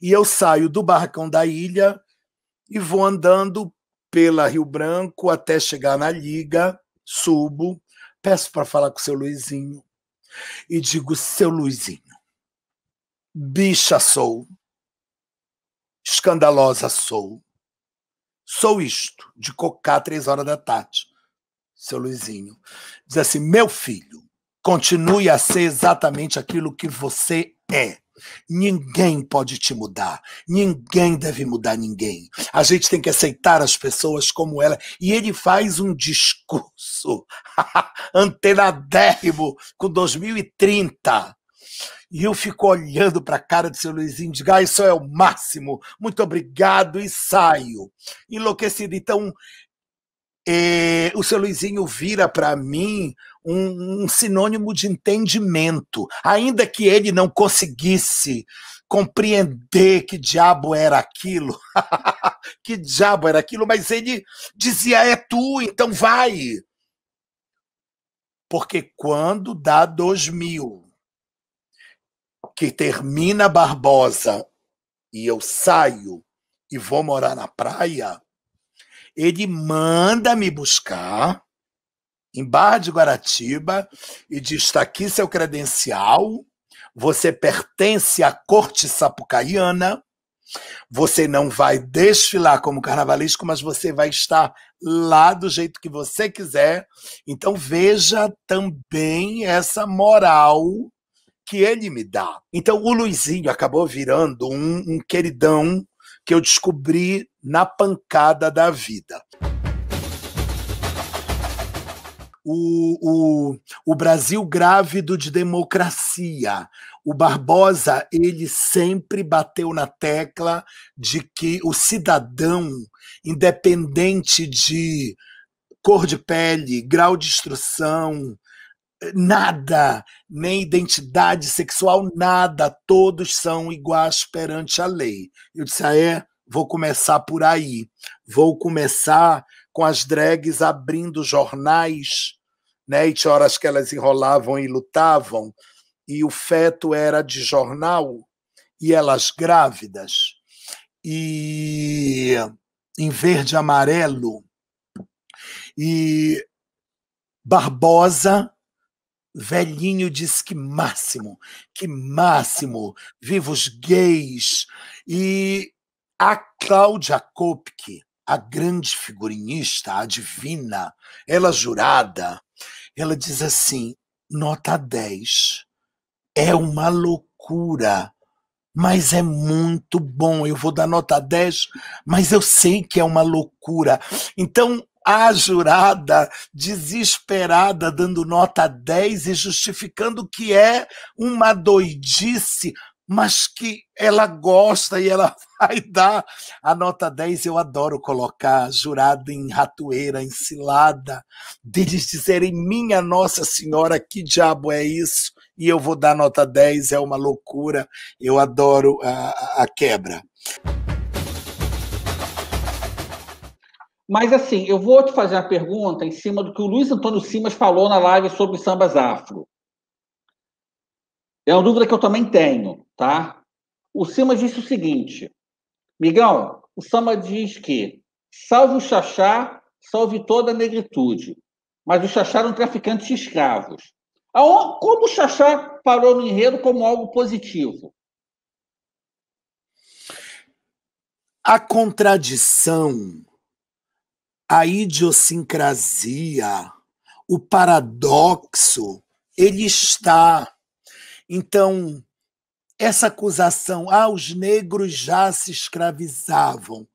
e eu saio do barracão da ilha e vou andando pela Rio Branco até chegar na Liga, subo, peço para falar com o seu Luizinho e digo: seu Luizinho, bicha sou, escandalosa sou, sou isto, de cocar três horas da tarde. Seu Luizinho diz assim: meu filho, continue a ser exatamente aquilo que você é. Ninguém pode te mudar. Ninguém deve mudar ninguém. A gente tem que aceitar as pessoas como ela. E ele faz um discurso antenadérrimo com 2030. E eu fico olhando para a cara do seu Luizinho e digo, ah, isso é o máximo, muito obrigado, e saio. Enlouquecido. Então, é, o seu Luizinho vira para mim um, um sinônimo de entendimento, ainda que ele não conseguisse compreender que diabo era aquilo, que diabo era aquilo, mas ele dizia: é tu, então vai. Porque quando dá 2000, que termina Barbosa e eu saio e vou morar na praia, ele manda me buscar em Barra de Guaratiba e diz: está aqui seu credencial, você pertence à corte sapucaiana, você não vai desfilar como carnavalesco, mas você vai estar lá do jeito que você quiser. Então veja também essa moral que ele me dá. Então o Luizinho acabou virando um, um queridão que eu descobri na pancada da vida o, o, o Brasil grávido de democracia. O Barbosa, ele sempre bateu na tecla de que o cidadão, independente de cor de pele, grau de instrução, nada, nem identidade sexual, nada, todos são iguais perante a lei. Eu disse, ah, é? Vou começar por aí. Vou começar com as drags abrindo jornais né? E tinha horas que elas enrolavam e lutavam, e o feto era de jornal, e elas grávidas, e em verde e amarelo, e Barbosa, velhinho, disse que máximo, que máximo, vivos gays, e a Cláudia Kopke, a grande figurinista, a divina, ela jurada, ela diz assim: nota 10. É uma loucura, mas é muito bom. Eu vou dar nota 10, mas eu sei que é uma loucura. Então, a jurada, desesperada, dando nota 10 e justificando que é uma doidice, mas que ela gosta e ela vai dar a nota 10. Eu adoro colocar jurado em ratoeira, em cilada, deles dizerem, minha Nossa Senhora, que diabo é isso? E eu vou dar nota 10, é uma loucura. Eu adoro a, a quebra.
Mas assim, eu vou te fazer uma pergunta em cima do que o Luiz Antônio Simas falou na live sobre sambas afro. É uma dúvida que eu também tenho, tá? O Sima disse o seguinte: Migão, o Samba diz que salve o Xaxá, salve toda a negritude. Mas o Xaxá era um traficante de escravos. Como o Xaxá parou no enredo como algo positivo?
A contradição, a idiosincrasia, o paradoxo, ele está então, essa acusação, ah, os negros já se escravizavam.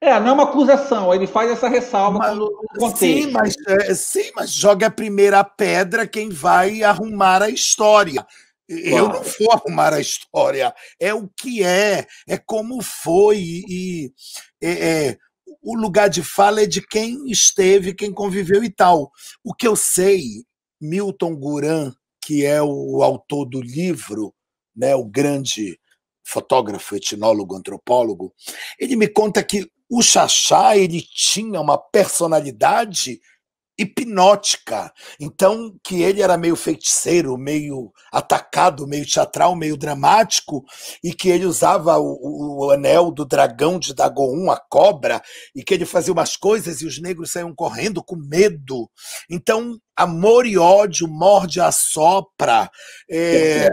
É, não é uma acusação, ele faz essa ressalva mas, no
Sim mas, é, sim, mas joga a primeira pedra quem vai arrumar a história. Eu não vou arrumar a história, é o que é, é como foi, e é, é, o lugar de fala é de quem esteve, quem conviveu e tal. O que eu sei, Milton Guran, que é o autor do livro, né, o grande fotógrafo, etnólogo, antropólogo, ele me conta que o Xaxá ele tinha uma personalidade hipnótica. Então, que ele era meio feiticeiro, meio atacado, meio teatral, meio dramático, e que ele usava o, o anel do dragão de Dagon, a cobra, e que ele fazia umas coisas e os negros saíam correndo com medo. Então, amor e ódio, morde a sopra. É,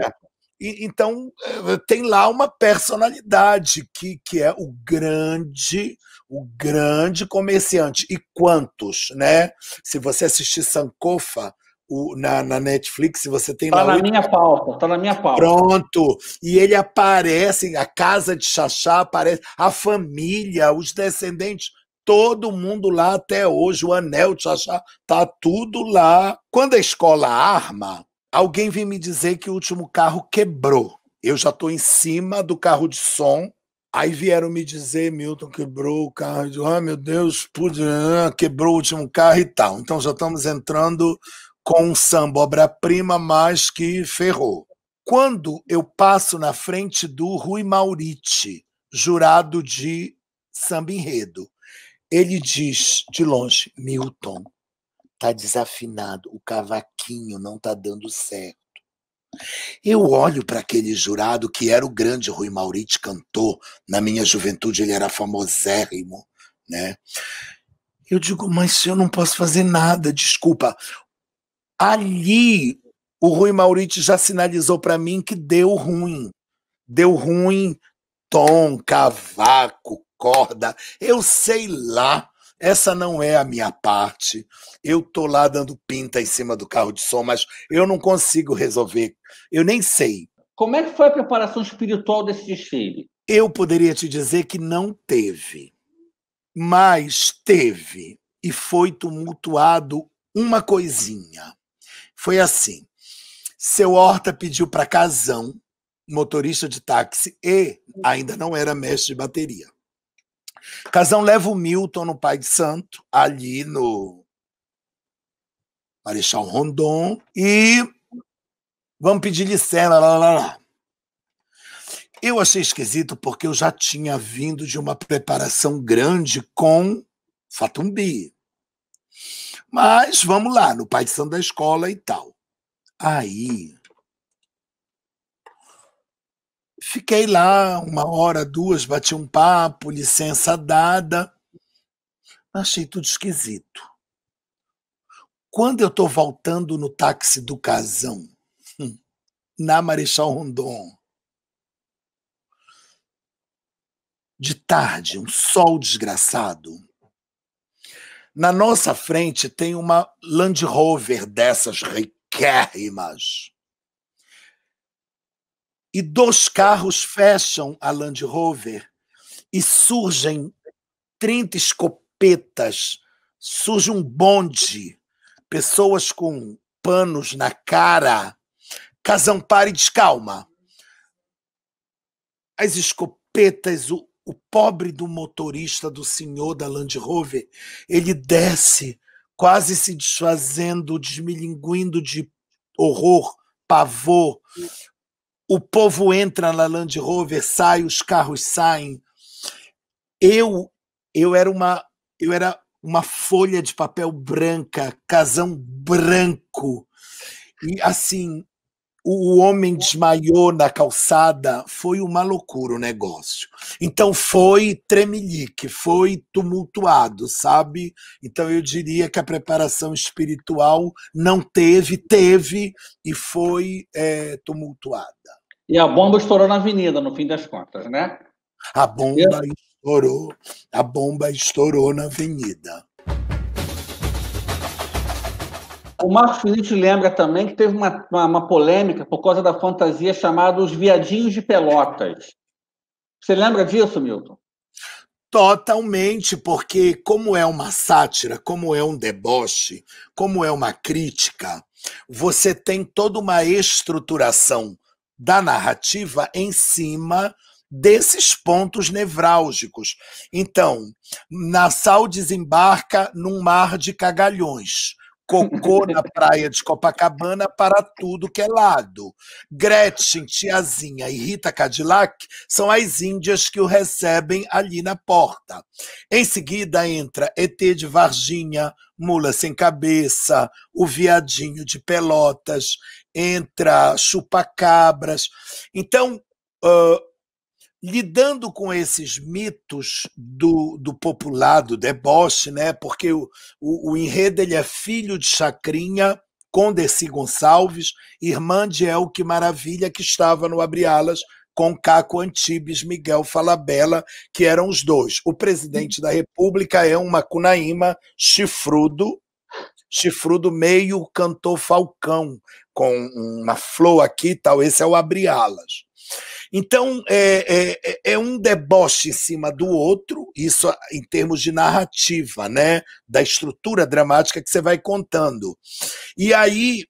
então, eh, tem lá uma personalidade que, que é o grande o grande comerciante. E quantos, né? Se você assistir Sankofa, o, na, na, Netflix, você tem
tá lá. na minha pauta, tá na minha pauta.
Pronto. E ele aparece, a casa de Xaxá aparece, a família, os descendentes, todo mundo lá até hoje, o anel de Xaxá, tá tudo lá. Quando a escola arma, alguém vem me dizer que o último carro quebrou. Eu já estou em cima do carro de som. Aí vieram me dizer, Milton quebrou o carro. Eu ah, meu Deus, pude, ah, quebrou o último carro e tal. Então já estamos entrando com um samba obra-prima, mas que ferrou. Quando eu passo na frente do Rui Mauriti, jurado de samba enredo, ele diz de longe, Milton, tá desafinado, o cavaquinho não tá dando certo. Eu olho para aquele jurado que era o grande Rui Mauriti cantor. Na minha juventude ele era famosérrimo, né? Eu digo, mas eu não posso fazer nada, desculpa. Ali o Rui Mauriti já sinalizou para mim que deu ruim. Deu ruim tom, cavaco, corda, eu sei lá essa não é a minha parte. Eu tô lá dando pinta em cima do carro de som, mas eu não consigo resolver. Eu nem sei.
Como é que foi a preparação espiritual desse desfile?
Eu poderia te dizer que não teve, mas teve e foi tumultuado uma coisinha. Foi assim: seu Horta pediu para Casão, motorista de táxi e ainda não era mestre de bateria Casão leva o Milton no Pai de Santo, ali no Marechal Rondon, e vamos pedir licença, lá, lá, lá. Eu achei esquisito porque eu já tinha vindo de uma preparação grande com Fatumbi. Mas vamos lá, no Pai de Santo da escola e tal. Aí Fiquei lá uma hora, duas, bati um papo, licença dada. Achei tudo esquisito. Quando eu estou voltando no táxi do casão, hum, na Marechal Rondon, de tarde, um sol desgraçado, na nossa frente tem uma Land Rover dessas riquérrimas e dois carros fecham a Land Rover e surgem 30 escopetas, surge um bonde, pessoas com panos na cara. Casão, pare, descalma. As escopetas, o, o pobre do motorista do senhor da Land Rover, ele desce, quase se desfazendo, desmilinguindo de horror, pavor o povo entra na Land Rover, sai, os carros saem. Eu eu era uma eu era uma folha de papel branca, casão branco. E assim, o homem desmaiou na calçada, foi uma loucura o negócio. Então foi tremelique, foi tumultuado, sabe? Então eu diria que a preparação espiritual não teve, teve e foi é, tumultuada.
E a bomba estourou na avenida, no fim das contas, né?
A bomba estourou, a bomba estourou na avenida.
O Marcos Felipe lembra também que teve uma, uma, uma, polêmica por causa da fantasia chamada Os Viadinhos de Pelotas. Você lembra disso, Milton?
Totalmente, porque como é uma sátira, como é um deboche, como é uma crítica, você tem toda uma estruturação da narrativa em cima desses pontos nevrálgicos. Então, Nassau desembarca num mar de cagalhões cocô na praia de Copacabana para tudo que é lado. Gretchen, Tiazinha e Rita Cadillac são as índias que o recebem ali na porta. Em seguida entra ET de Varginha, Mula Sem Cabeça, o Viadinho de Pelotas, entra Chupacabras. Então, uh, lidando com esses mitos do, do popular, do deboche, né? porque o, o, o enredo ele é filho de Chacrinha, com Dercy Gonçalves, irmã de Elke Maravilha, que estava no Abrialas com Caco Antibes, Miguel Falabella, que eram os dois. O presidente da República é um macunaíma chifrudo, chifrudo meio cantor falcão, com uma flor aqui tal, esse é o Abrialas. Então, é, é, é, um deboche em cima do outro, isso em termos de narrativa, né? Da estrutura dramática que você vai contando. E aí,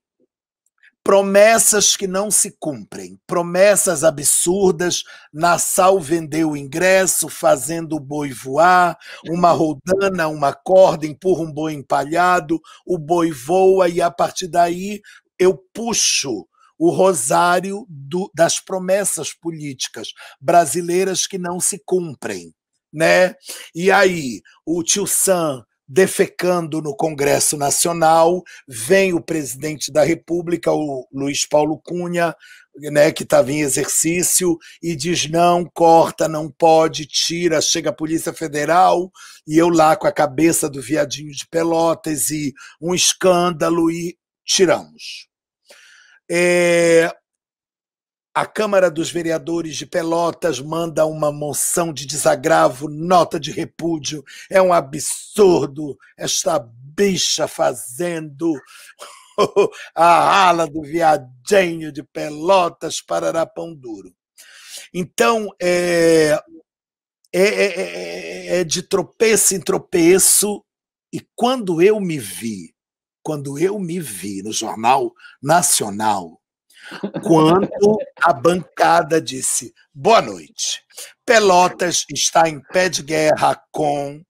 promessas que não se cumprem, promessas absurdas. Nassau vendeu o ingresso, fazendo o boi voar, uma rodana, uma corda, empurra um boi empalhado, o boi voa e a partir daí eu puxo o rosário do, das promessas políticas brasileiras que não se cumprem. Né? E aí, o tio Sam defecando no Congresso Nacional, vem o presidente da República, o Luiz Paulo Cunha, né, que estava em exercício, e diz: não, corta, não pode, tira, chega a Polícia Federal, e eu lá com a cabeça do viadinho de Pelotas, e um escândalo, e tiramos. É, a Câmara dos Vereadores de Pelotas manda uma moção de desagravo, nota de repúdio. É um absurdo esta bicha fazendo a ala do viadinho de Pelotas para Pão Duro. Então, é, é, é, é de tropeço em tropeço, e quando eu me vi quando eu me vi no Jornal Nacional, quando a bancada disse: boa noite, Pelotas está em pé de guerra com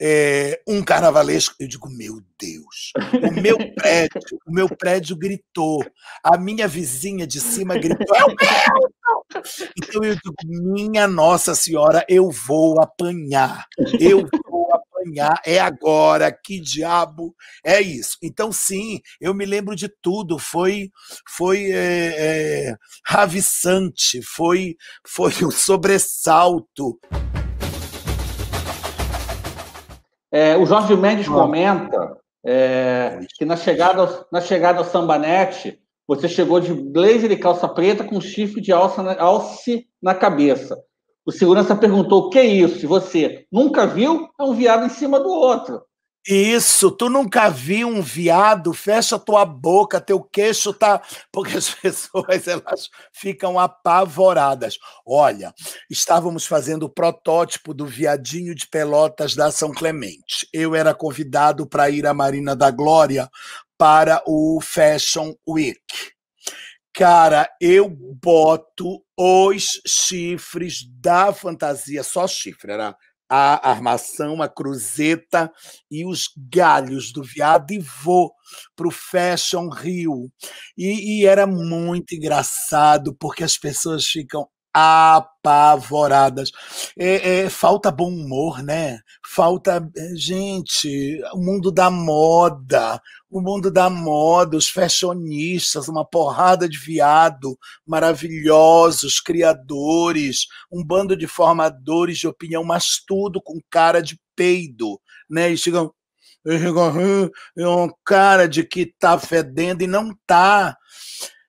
é, um carnavalesco. Eu digo, meu Deus, o meu prédio, o meu prédio gritou, a minha vizinha de cima gritou, é o meu! Então eu digo, minha Nossa Senhora, eu vou apanhar, eu é agora, que diabo é isso? Então, sim, eu me lembro de tudo, foi foi é, é, raviçante, foi, foi um sobressalto.
É, o Jorge Mendes comenta é, que na chegada, na chegada ao Sambanete, você chegou de blazer e calça preta com chifre de alça na, alce na cabeça. O segurança perguntou: o que é isso? E você nunca viu? É um viado em cima do outro.
Isso, tu nunca viu um viado, fecha tua boca, teu queixo tá. Porque as pessoas elas ficam apavoradas. Olha, estávamos fazendo o protótipo do viadinho de Pelotas da São Clemente. Eu era convidado para ir à Marina da Glória para o Fashion Week. Cara, eu boto os chifres da fantasia, só chifre, era a armação, a cruzeta e os galhos do viado e vou para o Fashion Rio. E, e, era muito engraçado, porque as pessoas ficam apavoradas. É, é, falta bom humor, né? Falta, é, gente, o mundo da moda, o mundo da moda, os fashionistas, uma porrada de viado maravilhosos, criadores, um bando de formadores de opinião, mas tudo com cara de peido, né? E chegam é um cara de que tá fedendo e não tá.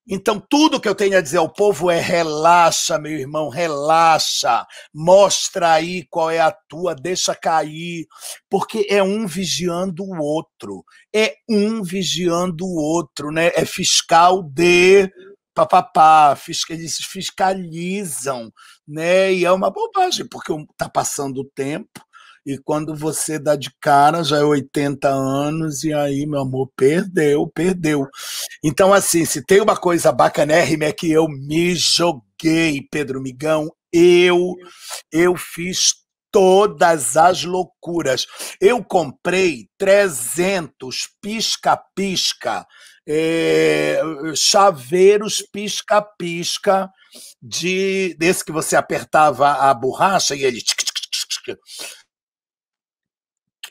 Então, tudo que eu tenho a dizer ao povo é relaxa, meu irmão, relaxa. Mostra aí qual é a tua, deixa cair. Porque é um vigiando o outro. É um vigiando o outro, né? É fiscal de papapá, eles fiscalizam, né? E é uma bobagem, porque está passando o tempo e quando você dá de cara, já é 80 anos, e aí, meu amor, perdeu, perdeu. Então, assim, se tem uma coisa bacanérrima é que eu me joguei, Pedro Migão, eu, eu fiz todas as loucuras. Eu comprei 300 pisca-pisca, é, chaveiros pisca-pisca, de desse que você apertava a borracha e ele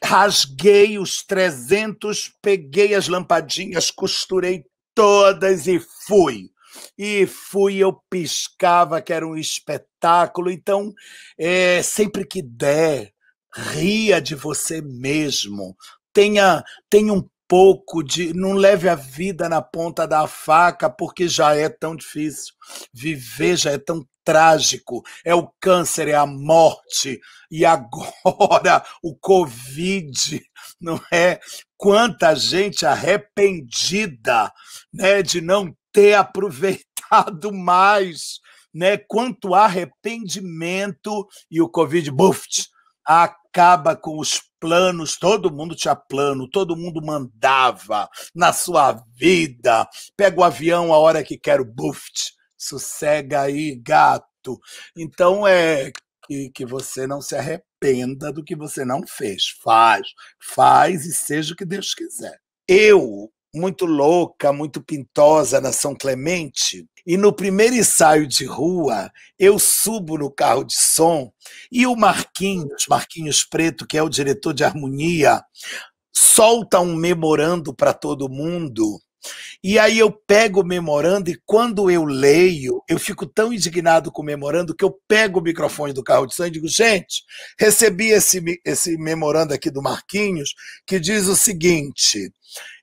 rasguei os 300, peguei as lampadinhas, costurei todas e fui. E fui, eu piscava, que era um espetáculo. Então, é, sempre que der, ria de você mesmo. Tenha, tenha um pouco de. Não leve a vida na ponta da faca, porque já é tão difícil. Viver já é tão trágico. É o câncer, é a morte. E agora o Covid, não é? Quanta gente arrependida né, de não ter aproveitado mais. Né? Quanto arrependimento e o Covid, buft, acaba com os planos, todo mundo tinha plano, todo mundo mandava na sua vida. Pega o avião a hora que quero, buft, sossega aí, gato. Então é que, que você não se arrependa do que você não fez. Faz, faz e seja o que Deus quiser. Eu muito louca, muito pintosa na São Clemente. E no primeiro ensaio de rua, eu subo no carro de som e o Marquinhos, Marquinhos Preto, que é o diretor de harmonia, solta um memorando para todo mundo. E aí eu pego o memorando e quando eu leio, eu fico tão indignado com o memorando que eu pego o microfone do carro de som e digo, gente, recebi esse, esse memorando aqui do Marquinhos que diz o seguinte: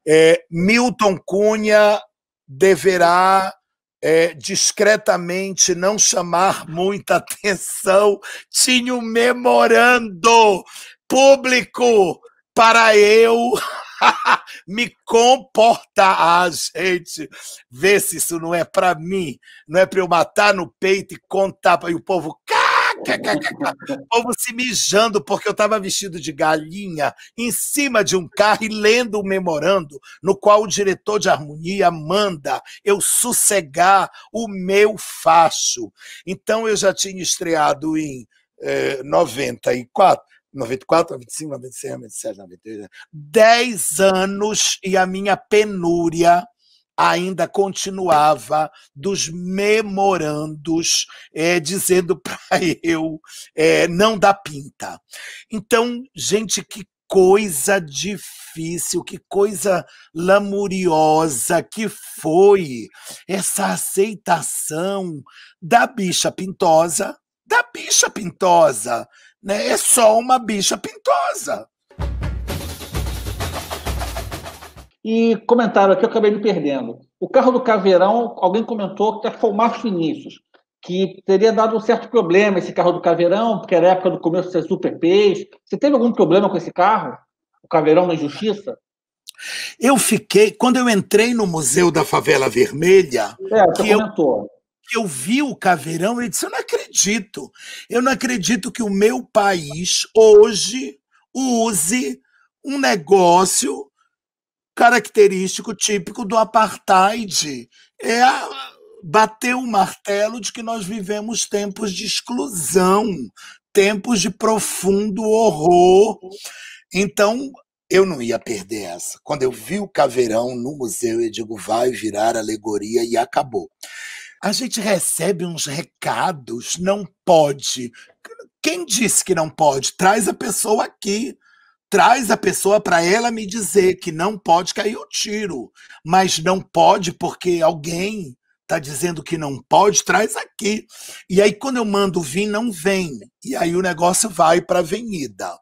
é, Milton Cunha deverá é, discretamente não chamar muita atenção. Tinha um memorando público para eu me comportar. Ah, gente, vê se isso não é para mim, não é para eu matar no peito e contar para o povo. O povo se mijando porque eu estava vestido de galinha em cima de um carro e lendo um memorando no qual o diretor de harmonia manda eu sossegar o meu facho. Então eu já tinha estreado em eh, 94. 94, 95, 96, 97, 98. 10 anos e a minha penúria ainda continuava dos memorandos é, dizendo para eu é, não dar pinta. Então, gente, que coisa difícil, que coisa lamuriosa que foi essa aceitação da bicha pintosa, da bicha pintosa, né? É só uma bicha pintosa.
E comentaram aqui, eu acabei me perdendo. O carro do Caveirão, alguém comentou que foi o Marcos Vinícius, que teria dado um certo problema esse carro do Caveirão, porque era a época do começo de ser super peixe. Você teve algum problema com esse carro? O Caveirão na Justiça?
Eu fiquei, quando eu entrei no Museu da Favela Vermelha,
é, que comentou.
Eu, eu vi o Caveirão e disse: Eu não acredito. Eu não acredito que o meu país hoje use um negócio característico típico do apartheid. É bater o martelo de que nós vivemos tempos de exclusão, tempos de profundo horror. Então, eu não ia perder essa. Quando eu vi o caveirão no museu, eu digo, vai virar alegoria e acabou. A gente recebe uns recados, não pode. Quem disse que não pode? Traz a pessoa aqui traz a pessoa para ela me dizer que não pode cair o tiro, mas não pode porque alguém está dizendo que não pode, traz aqui. E aí quando eu mando vir, não vem. E aí o negócio vai para a avenida.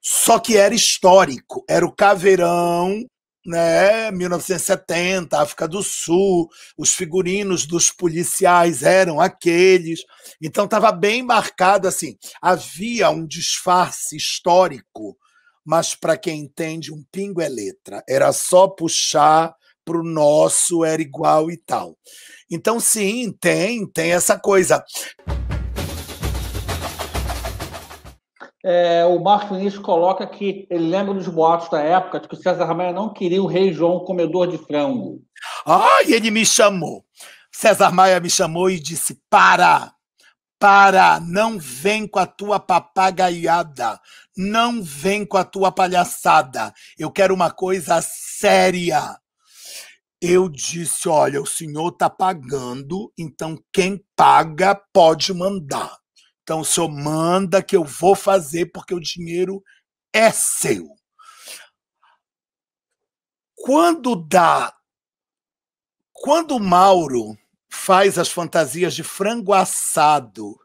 Só que era histórico, era o caveirão né, 1970, África do Sul, os figurinos dos policiais eram aqueles. Então estava bem marcado assim, havia um disfarce histórico, mas para quem entende, um pingo é letra. Era só puxar para o nosso era igual e tal. Então sim, tem, tem essa coisa.
É, o Marcos Vinícius coloca que ele lembra dos boatos da época de que o César Maia não queria o rei João comedor de frango.
Ah, e ele me chamou. César Maia me chamou e disse: para, para, não vem com a tua papagaiada, não vem com a tua palhaçada. Eu quero uma coisa séria. Eu disse: olha, o senhor está pagando, então quem paga pode mandar. Então o senhor manda que eu vou fazer, porque o dinheiro é seu. Quando dá. Quando o Mauro faz as fantasias de frango assado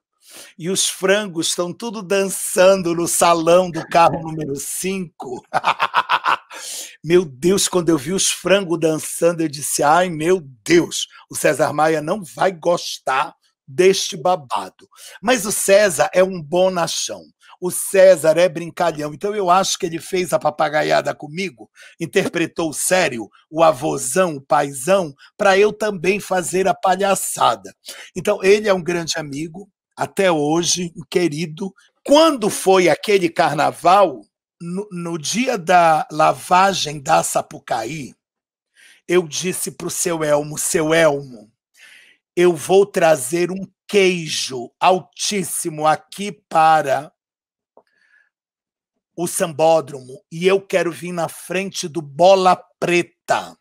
e os frangos estão tudo dançando no salão do carro número 5. meu Deus, quando eu vi os frangos dançando, eu disse: ai meu Deus, o César Maia não vai gostar deste babado. Mas o César é um bonachão. O César é brincalhão. Então eu acho que ele fez a papagaiada comigo, interpretou o sério, o avozão, o paizão, para eu também fazer a palhaçada. Então ele é um grande amigo, até hoje, um querido. Quando foi aquele carnaval, no, no dia da lavagem da Sapucaí, eu disse para o seu Elmo, seu Elmo, eu vou trazer um queijo altíssimo aqui para o sambódromo e eu quero vir na frente do Bola Preta.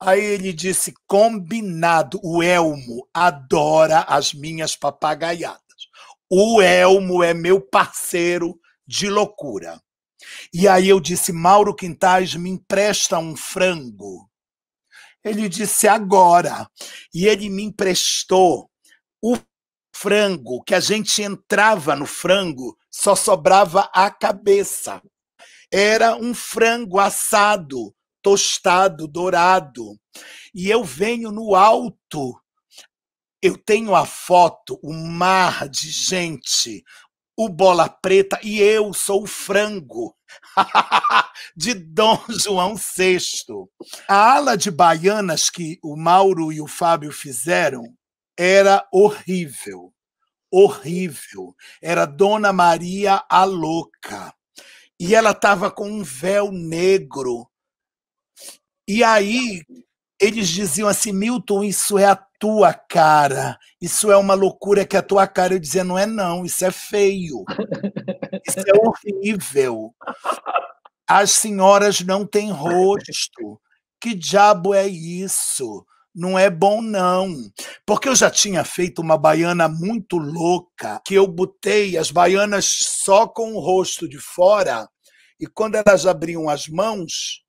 Aí ele disse: combinado, o Elmo adora as minhas papagaiadas. O Elmo é meu parceiro de loucura. E aí eu disse: Mauro Quintais, me empresta um frango. Ele disse: agora. E ele me emprestou o frango, que a gente entrava no frango, só sobrava a cabeça. Era um frango assado, tostado, dourado. E eu venho no alto. Eu tenho a foto, o um mar de gente, o bola preta e eu sou o frango de Dom João VI. A ala de baianas que o Mauro e o Fábio fizeram era horrível, horrível. Era Dona Maria a Louca. E ela estava com um véu negro. E aí eles diziam assim, Milton, isso é a tua cara. Isso é uma loucura que é a tua cara. Eu dizia, não é não, isso é feio. Isso é horrível. As senhoras não têm rosto. Que diabo é isso? não é bom, não. Porque eu já tinha feito uma baiana muito louca, que eu botei as baianas só com o rosto de fora, e quando elas abriam as mãos,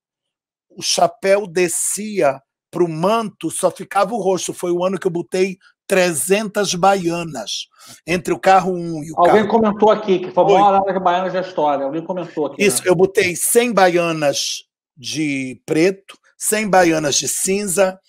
o chapéu descia para o manto, só ficava o rosto. Foi o ano que eu botei 300 baianas entre o carro 1 e o
Alguém
carro...
comentou aqui que foi a maior larga baianas da história. Alguém comentou aqui.
Isso, né? eu botei 100 baianas de preto, 100 baianas de cinza,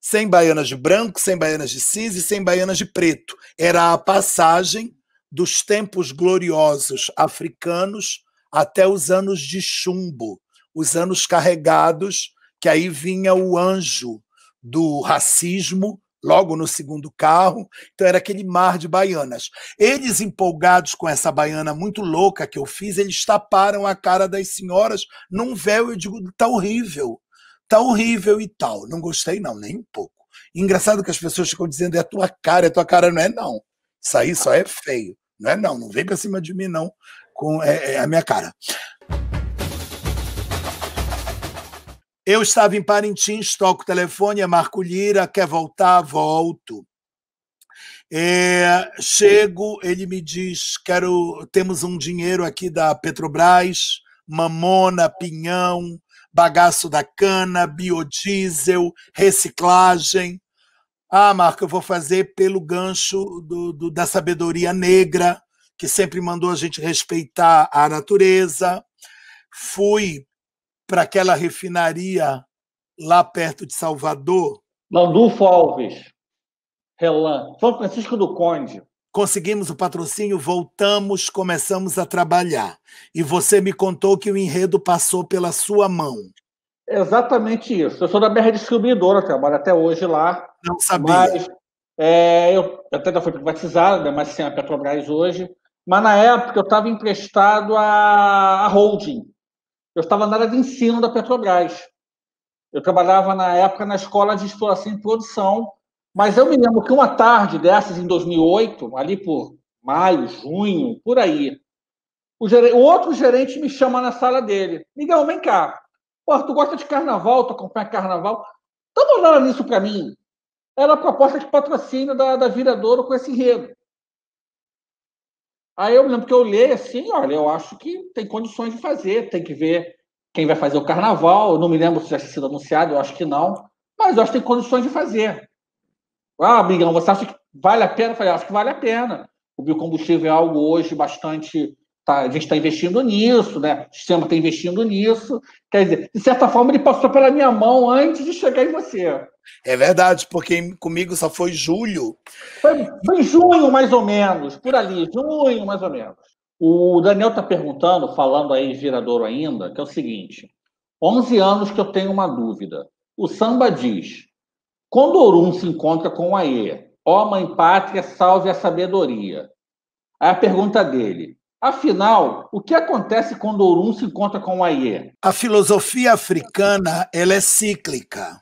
100 baianas de branco, 100 baianas de cinza e 100 baianas de preto. Era a passagem dos tempos gloriosos africanos até os anos de chumbo, os anos carregados, que aí vinha o anjo do racismo logo no segundo carro. Então era aquele mar de baianas. Eles empolgados com essa baiana muito louca que eu fiz, eles taparam a cara das senhoras num véu. Eu digo, tá horrível tá horrível e tal. Não gostei, não, nem um pouco. Engraçado que as pessoas ficam dizendo, é a tua cara, é a tua cara, não é não. Isso aí só é feio. Não é não, não vem pra cima de mim, não, com é, é a minha cara. Eu estava em Parintins, toco o telefone, é Marco Lira, quer voltar? Volto. É, chego, ele me diz: quero, temos um dinheiro aqui da Petrobras, mamona, pinhão, bagaço da cana, biodiesel, reciclagem. Ah, Marco, eu vou fazer pelo gancho do, do, da sabedoria negra, que sempre mandou a gente respeitar a natureza. Fui para aquela refinaria lá perto de Salvador.
Landulfo Alves, Relan, São Francisco do Conde
conseguimos o patrocínio, voltamos, começamos a trabalhar. E você me contou que o enredo passou pela sua mão.
Exatamente isso. Eu sou da BR Distribuidora, trabalho até hoje lá.
Não sabia. Mas
é, eu até já fui privatizada, mas sem a Petrobras hoje. mas na época eu estava emprestado à, holding. Eu estava na área de ensino da Petrobras. Eu trabalhava na época na escola de exploração e produção, mas eu me lembro que uma tarde dessas, em 2008, ali por maio, junho, por aí, o, o outro gerente me chama na sala dele. Miguel, vem cá. Pô, tu gosta de carnaval, tu acompanha carnaval? Dá uma nisso para mim. Era a proposta de patrocínio da, da Viradouro com esse enredo. Aí eu lembro que eu olhei assim, olha, eu acho que tem condições de fazer, tem que ver quem vai fazer o carnaval. Eu não me lembro se já tinha sido anunciado, eu acho que não, mas eu acho que tem condições de fazer. Ah, amigão, você acha que vale a pena? Eu falei, acho que vale a pena. O biocombustível é algo hoje bastante. Tá, a gente está investindo nisso, né? O sistema está investindo nisso. Quer dizer, de certa forma, ele passou pela minha mão antes de chegar em você.
É verdade, porque comigo só foi julho.
Foi, foi junho, mais ou menos, por ali, junho, mais ou menos. O Daniel está perguntando, falando aí em Viradouro ainda, que é o seguinte: 11 anos que eu tenho uma dúvida. O samba diz: quando Orum se encontra com o Aê, ó mãe pátria, salve a sabedoria. Aí a pergunta dele: Afinal, o que acontece quando Orum se encontra com o Aie?
A filosofia africana ela é cíclica.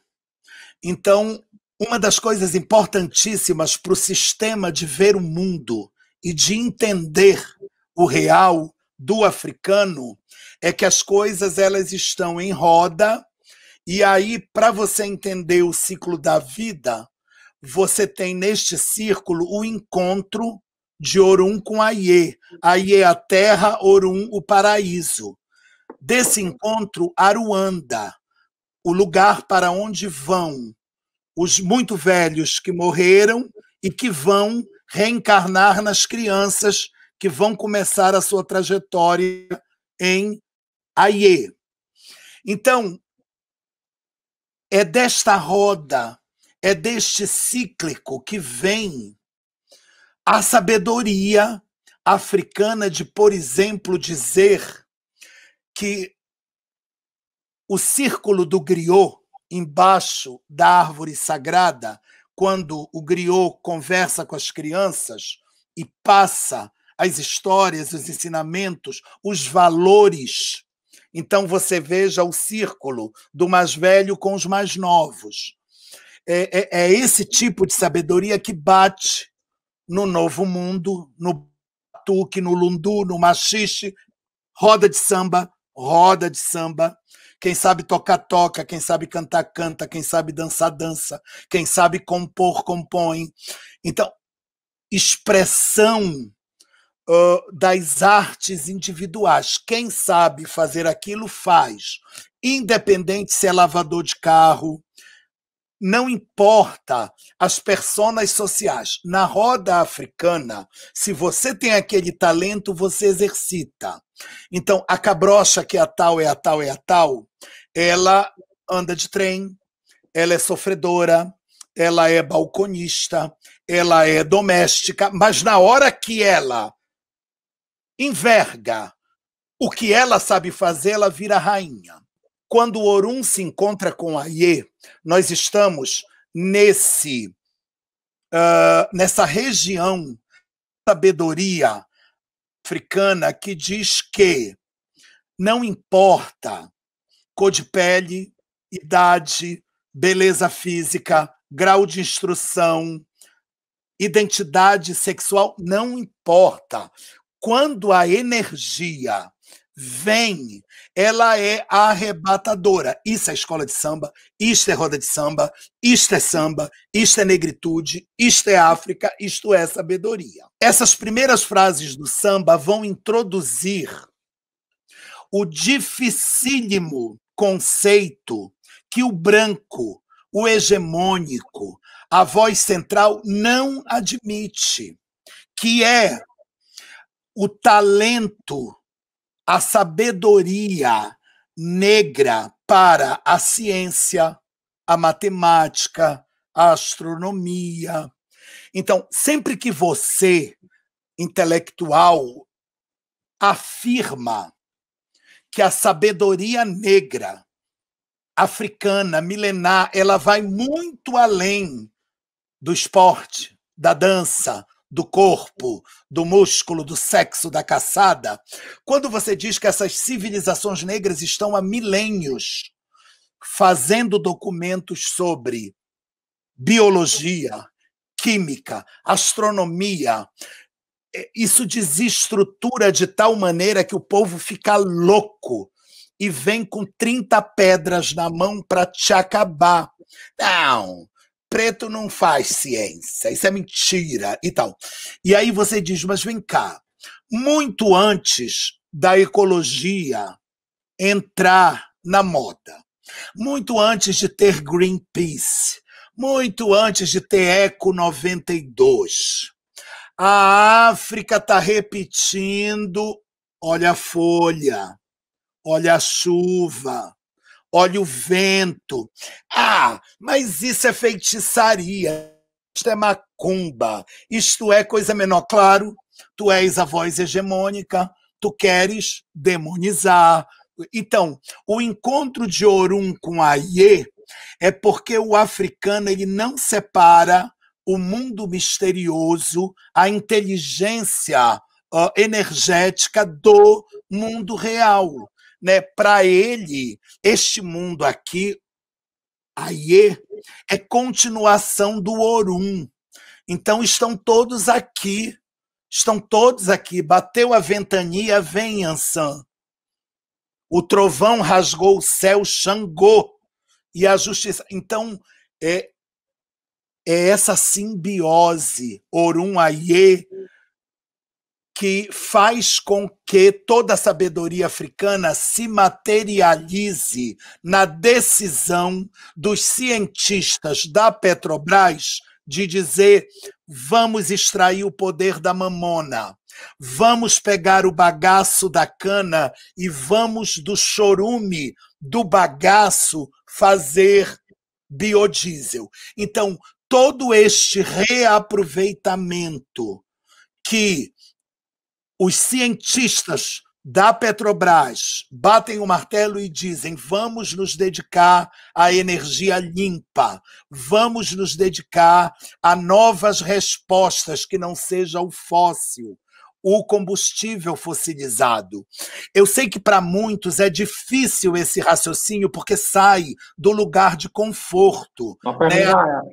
Então, uma das coisas importantíssimas para o sistema de ver o mundo e de entender o real do africano é que as coisas elas estão em roda e aí para você entender o ciclo da vida, você tem neste círculo o encontro de Orum com Aie. Aie é a terra, Orum o paraíso. Desse encontro, Aruanda, o lugar para onde vão os muito velhos que morreram e que vão reencarnar nas crianças que vão começar a sua trajetória em Aie. Então, é desta roda, é deste cíclico que vem a sabedoria africana de, por exemplo, dizer que o círculo do griot embaixo da árvore sagrada, quando o griot conversa com as crianças e passa as histórias, os ensinamentos, os valores. Então você veja o círculo do mais velho com os mais novos. É, é, é esse tipo de sabedoria que bate no Novo Mundo, no Batuque, no Lundu, no Machixe, roda de samba, roda de samba. Quem sabe tocar, toca. Quem sabe cantar, canta. Quem sabe dançar, dança. Quem sabe compor, compõe. Então, expressão uh, das artes individuais. Quem sabe fazer aquilo, faz. Independente se é lavador de carro, não importa as personas sociais. Na roda africana, se você tem aquele talento, você exercita. Então, a cabrocha, que é a tal, é a tal, é a tal, ela anda de trem, ela é sofredora, ela é balconista, ela é doméstica, mas na hora que ela enverga o que ela sabe fazer, ela vira rainha. Quando o Orum se encontra com a Ye, nós estamos nesse uh, nessa região sabedoria africana que diz que não importa cor de pele, idade, beleza física, grau de instrução, identidade sexual, não importa. Quando a energia vem, ela é arrebatadora. Isso é escola de samba, isto é roda de samba, isto é samba, isto é negritude, isto é África, isto é sabedoria. Essas primeiras frases do samba vão introduzir o dificílimo conceito que o branco, o hegemônico, a voz central não admite, que é o talento a sabedoria negra para a ciência, a matemática, a astronomia. Então, sempre que você, intelectual, afirma que a sabedoria negra africana, milenar, ela vai muito além do esporte, da dança, do corpo, do músculo, do sexo, da caçada, quando você diz que essas civilizações negras estão há milênios fazendo documentos sobre biologia, química, astronomia, é, isso desestrutura de tal maneira que o povo fica louco e vem com 30 pedras na mão para te acabar. Não, preto não faz ciência, isso é mentira e tal. E aí você diz, mas vem cá, muito antes da ecologia entrar na moda, muito antes de ter Greenpeace, muito antes de ter Eco 92, a África está repetindo: olha a folha, olha a chuva, olha o vento. Ah, mas isso é feitiçaria, isto é macumba, isto é coisa menor. Claro, tu és a voz hegemônica, tu queres demonizar. Então, o encontro de Orum com Aie é porque o africano ele não separa o mundo misterioso, a inteligência uh, energética do mundo real né, para ele, este mundo aqui, Aie, é continuação do Orum. Então estão todos aqui, estão todos aqui. Bateu a ventania, vem Ansan. O trovão rasgou o céu, Xangô. E a justiça. Então, é, é essa simbiose, Orum Aie, que faz com que toda a sabedoria africana se materialize na decisão dos cientistas da Petrobras de dizer: vamos extrair o poder da mamona, vamos pegar o bagaço da cana e vamos do chorume do bagaço fazer biodiesel. Então, todo este reaproveitamento que os cientistas da Petrobras batem o martelo e dizem: vamos nos dedicar à energia limpa, vamos nos dedicar a novas respostas que não seja o fóssil, o combustível fossilizado. Eu sei que para muitos é difícil esse raciocínio porque sai do lugar de conforto. Né?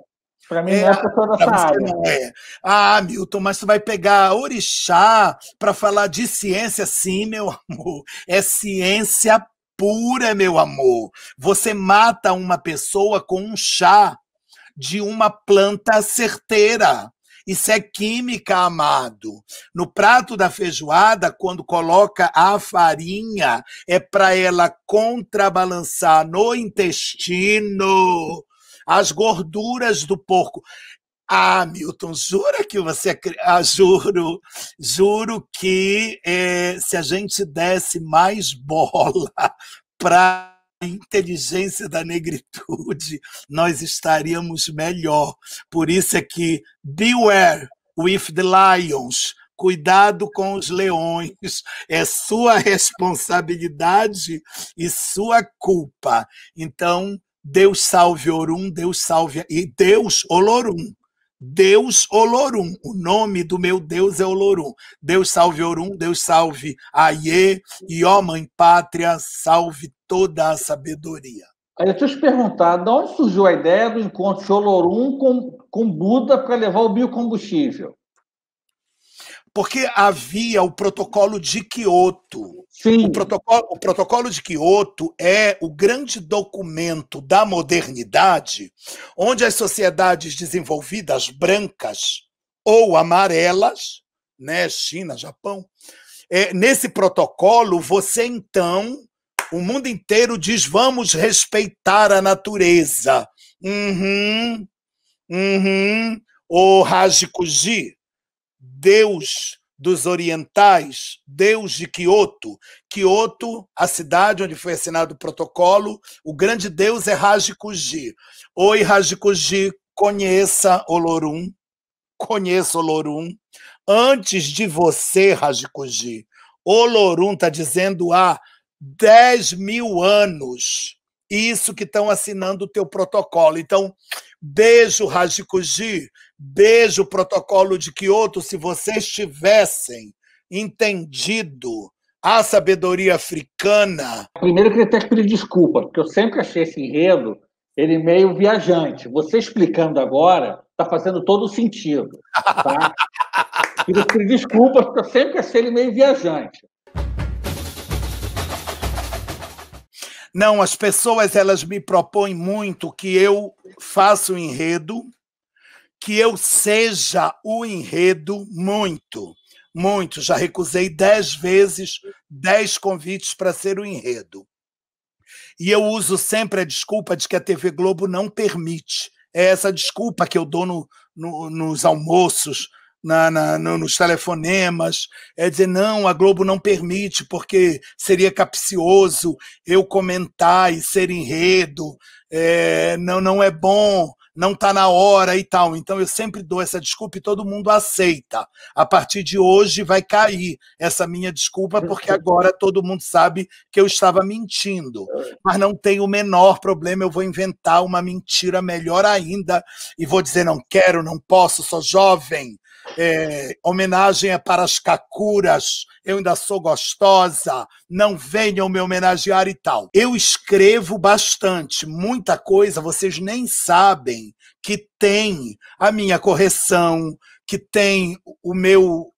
Para mim, é, essa é toda essa área. Não é.
Ah, Milton, mas tu vai pegar orixá para falar de ciência? Sim, meu amor. É ciência pura, meu amor. Você mata uma pessoa com um chá de uma planta certeira. Isso é química, amado. No prato da feijoada, quando coloca a farinha, é para ela contrabalançar no intestino as gorduras do porco. Ah, Milton, jura que você. Ah, juro, juro que é, se a gente desse mais bola para a inteligência da negritude, nós estaríamos melhor. Por isso é que beware with the lions. Cuidado com os leões, é sua responsabilidade e sua culpa. Então, Deus salve Orum, Deus salve. E Deus Olorum. Deus Olorum. O nome do meu Deus é Olorum. Deus salve Orum, Deus salve Aie. E ó, Mãe Pátria, salve toda a sabedoria.
Aí eu te perguntar, de onde surgiu a ideia do encontro de Olorum com, com Buda para levar o biocombustível?
Porque havia o protocolo de Quioto. Sim. O protocolo, o protocolo de Quioto é o grande documento da modernidade, onde as sociedades desenvolvidas brancas ou amarelas, né, China, Japão, é, nesse protocolo você então o mundo inteiro diz vamos respeitar a natureza. Uhum, uhum. O Rajikuji, Deus dos orientais, Deus de Kyoto. Kyoto, a cidade onde foi assinado o protocolo, o grande Deus é Rajikuji. Oi, Rajikuji, conheça Olorum, conheça Olorum. Antes de você, Rajikuji, Olorum está dizendo há 10 mil anos isso que estão assinando o teu protocolo. Então, Beijo, Rajikuji. Beijo, protocolo de Kyoto. Se vocês tivessem entendido a sabedoria africana.
Primeiro, eu queria até pedir desculpa, porque eu sempre achei esse enredo ele meio viajante. Você explicando agora está fazendo todo sentido. Tá? Queria pedir desculpas, porque eu sempre achei ele meio viajante.
Não, as pessoas elas me propõem muito que eu faça o enredo, que eu seja o enredo muito, muito. Já recusei dez vezes dez convites para ser o enredo. E eu uso sempre a desculpa de que a TV Globo não permite. É essa desculpa que eu dou no, no, nos almoços, na, na, nos telefonemas, é dizer, não, a Globo não permite, porque seria capcioso eu comentar e ser enredo, é, não, não é bom, não está na hora e tal. Então eu sempre dou essa desculpa e todo mundo aceita. A partir de hoje vai cair essa minha desculpa, porque agora todo mundo sabe que eu estava mentindo. Mas não tem o menor problema, eu vou inventar uma mentira melhor ainda e vou dizer: não quero, não posso, sou jovem é, homenagem é para as Kakuras, eu ainda sou gostosa, não venham me homenagear e tal. Eu escrevo bastante, muita coisa, vocês nem sabem que tem a minha correção, que tem o meu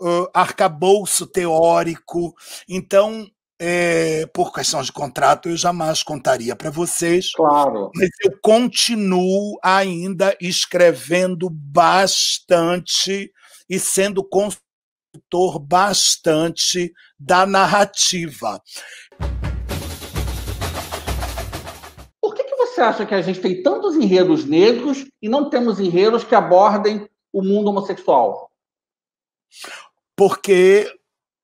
uh, arcabouço teórico. Então, é, por questão de contrato, eu jamais contaria para vocês.
Claro.
Mas eu continuo ainda escrevendo bastante e sendo consultor bastante da narrativa.
Por que, que você acha que a gente tem tantos enredos negros e não temos enredos que abordem o mundo homossexual?
Porque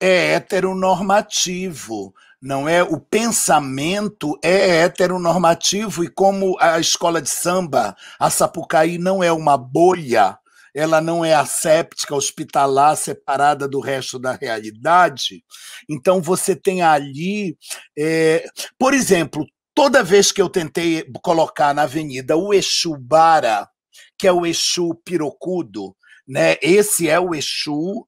é heteronormativo, não é? O pensamento é heteronormativo e como a escola de samba, a Sapucaí não é uma bolha, ela não é asséptica, hospitalar, separada do resto da realidade. Então você tem ali, é... por exemplo, toda vez que eu tentei colocar na avenida o Exu Bara, que é o Exu pirocudo, né? Esse é o Exu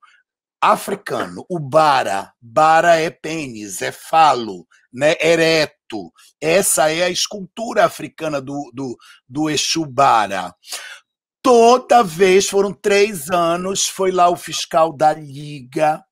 africano. O bara, bara é pênis, é falo, né? ereto. Essa é a escultura africana do, do, do Exu Bara. Toda vez, foram três anos, foi lá o fiscal da Liga,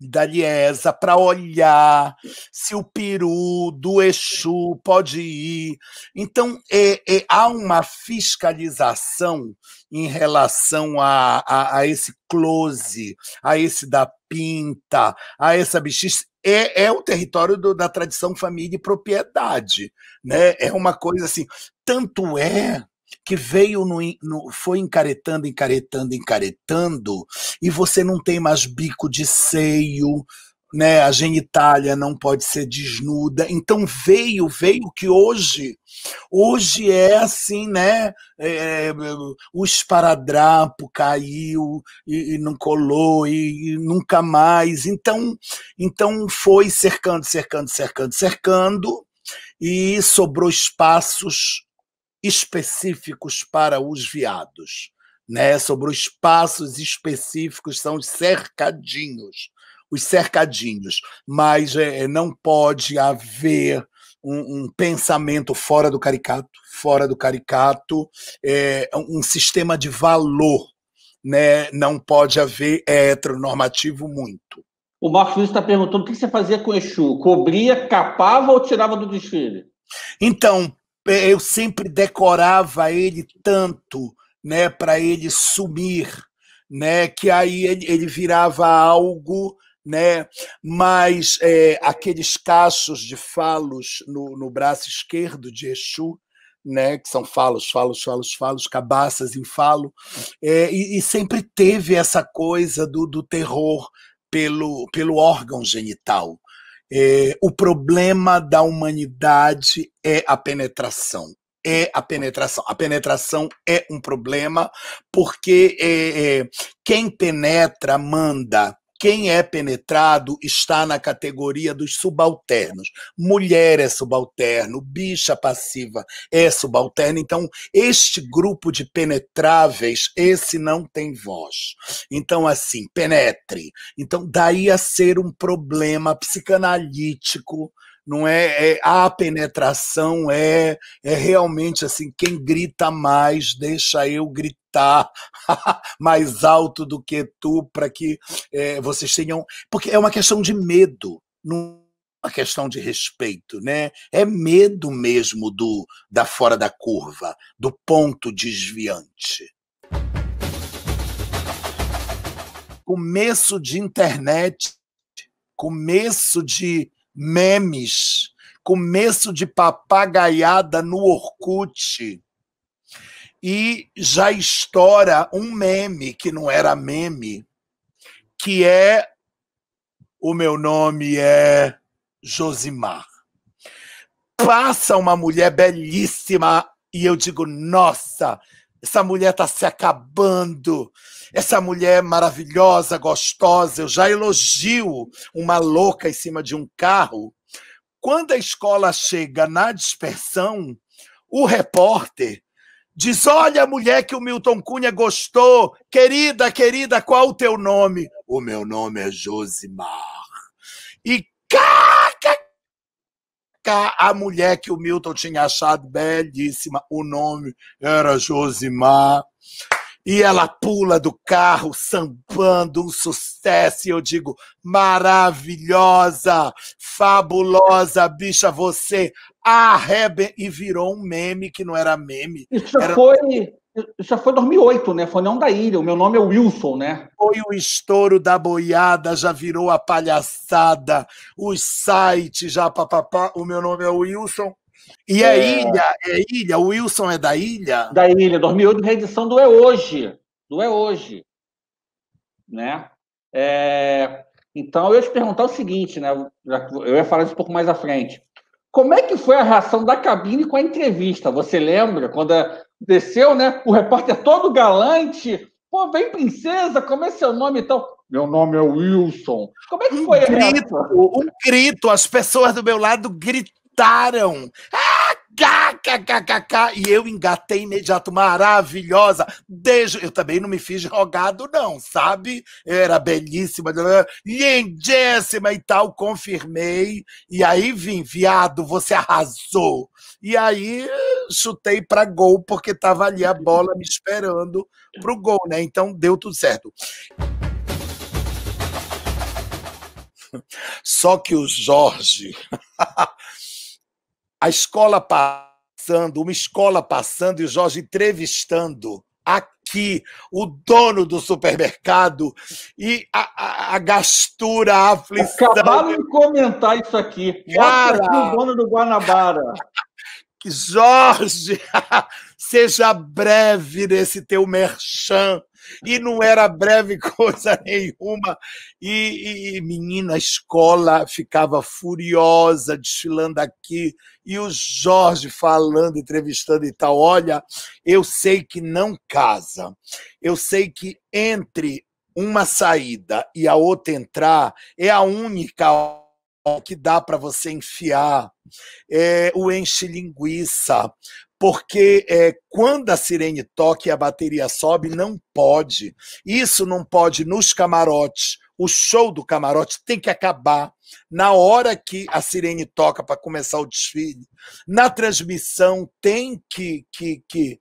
da Liesa para olhar se o peru do Exu pode ir. Então, é, é, há uma fiscalização em relação a, a, a, esse close, a esse da pinta, a essa bichice. É, é o território do, da tradição família e propriedade. Né? É uma coisa assim. Tanto é que veio no, no, foi encaretando, encaretando, encaretando, e você não tem mais bico de seio, né? A genitália não pode ser desnuda. Então veio, veio que hoje, hoje é assim, né? É, o esparadrapo caiu e, e não colou e, e, nunca mais. Então, então foi cercando, cercando, cercando, cercando e sobrou espaços específicos para os viados, né? Sobre os espaços específicos são os cercadinhos, os cercadinhos, mas é, não pode haver um, um, pensamento fora do caricato, fora do caricato, é, um sistema de valor, né? Não pode haver heteronormativo muito.
O Marcos Luiz está perguntando o que você fazia com o Exu? Cobria, capava ou tirava do desfile?
Então, é, eu sempre decorava ele tanto, né, para ele sumir, né, que aí ele, ele virava algo, né, mas é, aqueles cachos de falos no, no braço esquerdo de Exu, né, que são falos, falos, falos, falos, cabaças em falo, é, e, e, sempre teve essa coisa do, do terror pelo, pelo órgão genital. É, o problema da humanidade é a penetração. É a penetração. A penetração é um problema porque é, é, quem penetra manda quem é penetrado está na categoria dos subalternos. Mulher é subalterno, bicha passiva é subalterno. Então, este grupo de penetráveis, esse não tem voz. Então, assim, penetre. Então, daí a ser um problema psicanalítico não é, é, a penetração é é realmente assim quem grita mais deixa eu gritar mais alto do que tu para que é, vocês tenham porque é uma questão de medo não é uma questão de respeito né? É medo mesmo do da fora da curva do ponto desviante. Começo de internet começo de memes, começo de papagaiada no Orkut. E já estoura um meme que não era meme, que é o meu nome é Josimar. Passa uma mulher belíssima e eu digo, nossa, essa mulher está se acabando. Essa mulher maravilhosa, gostosa. Eu já elogio uma louca em cima de um carro. Quando a escola chega na dispersão, o repórter diz: Olha a mulher que o Milton Cunha gostou. Querida, querida, qual o teu nome? O meu nome é Josimar. E caca, a mulher que o Milton tinha achado belíssima, o nome era Josimar. E ela pula do carro, sambando, um sucesso. E eu digo, maravilhosa, fabulosa, bicha, você arrebe... E virou um meme que não era meme.
Isso
era...
foi já foi 2008, né? Foi não da ilha. O meu nome é Wilson, né?
Foi o estouro da boiada, já virou a palhaçada, os sites já papapá. O meu nome é Wilson. E é... a ilha, é ilha, o Wilson é da ilha?
Da ilha, 2008, reedição do É Hoje. Do É Hoje. Né? É... Então, eu ia te perguntar o seguinte, né? Eu ia falar isso um pouco mais à frente. Como é que foi a reação da cabine com a entrevista? Você lembra? Quando desceu, né? O repórter todo galante. Pô, vem princesa, como é seu nome então? Meu nome é Wilson. Como é que foi um
grito, Um grito, as pessoas do meu lado gritaram. Ah, KKKKK, e eu engatei imediato, maravilhosa. Desde, eu também não me fiz rogado, não, sabe? Era belíssima, lindíssima e tal, confirmei. E aí vim, viado, você arrasou. E aí chutei para gol, porque tava ali a bola me esperando pro gol, né? Então deu tudo certo. Só que o Jorge a escola passando, uma escola passando e o Jorge entrevistando aqui o dono do supermercado e a, a, a gastura, a aflição.
Acabaram de comentar isso aqui. Cara, aqui o dono do Guanabara.
Que Jorge, seja breve nesse teu merchan e não era breve coisa nenhuma. E, e menina, a escola ficava furiosa, desfilando aqui, e o Jorge falando, entrevistando e tal. Olha, eu sei que não casa, eu sei que entre uma saída e a outra entrar é a única que dá para você enfiar é, o enche linguiça, porque é, quando a sirene toca e a bateria sobe, não pode. Isso não pode nos camarotes. O show do camarote tem que acabar na hora que a sirene toca para começar o desfile. Na transmissão tem que, que, que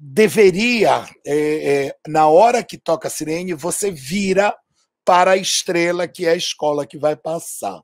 deveria, é, é, na hora que toca a sirene, você vira para a estrela, que é a escola que vai passar.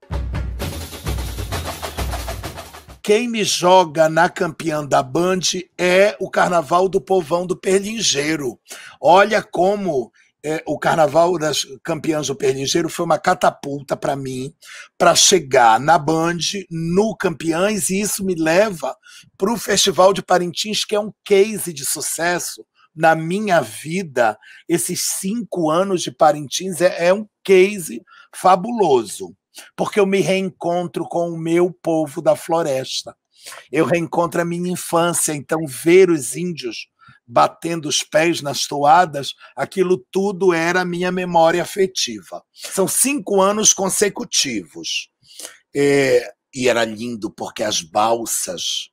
Quem me joga na campeã da Band é o Carnaval do Povão do Perlingeiro. Olha como é, o Carnaval das Campeãs do Perlingeiro foi uma catapulta para mim, para chegar na Band, no Campeãs, e isso me leva para o Festival de Parintins, que é um case de sucesso na minha vida. Esses cinco anos de Parintins é, é um case fabuloso porque eu me reencontro com o meu povo da floresta. Eu reencontro a minha infância, então ver os índios batendo os pés nas toadas, aquilo tudo era minha memória afetiva. São cinco anos consecutivos. É, e era lindo porque as balsas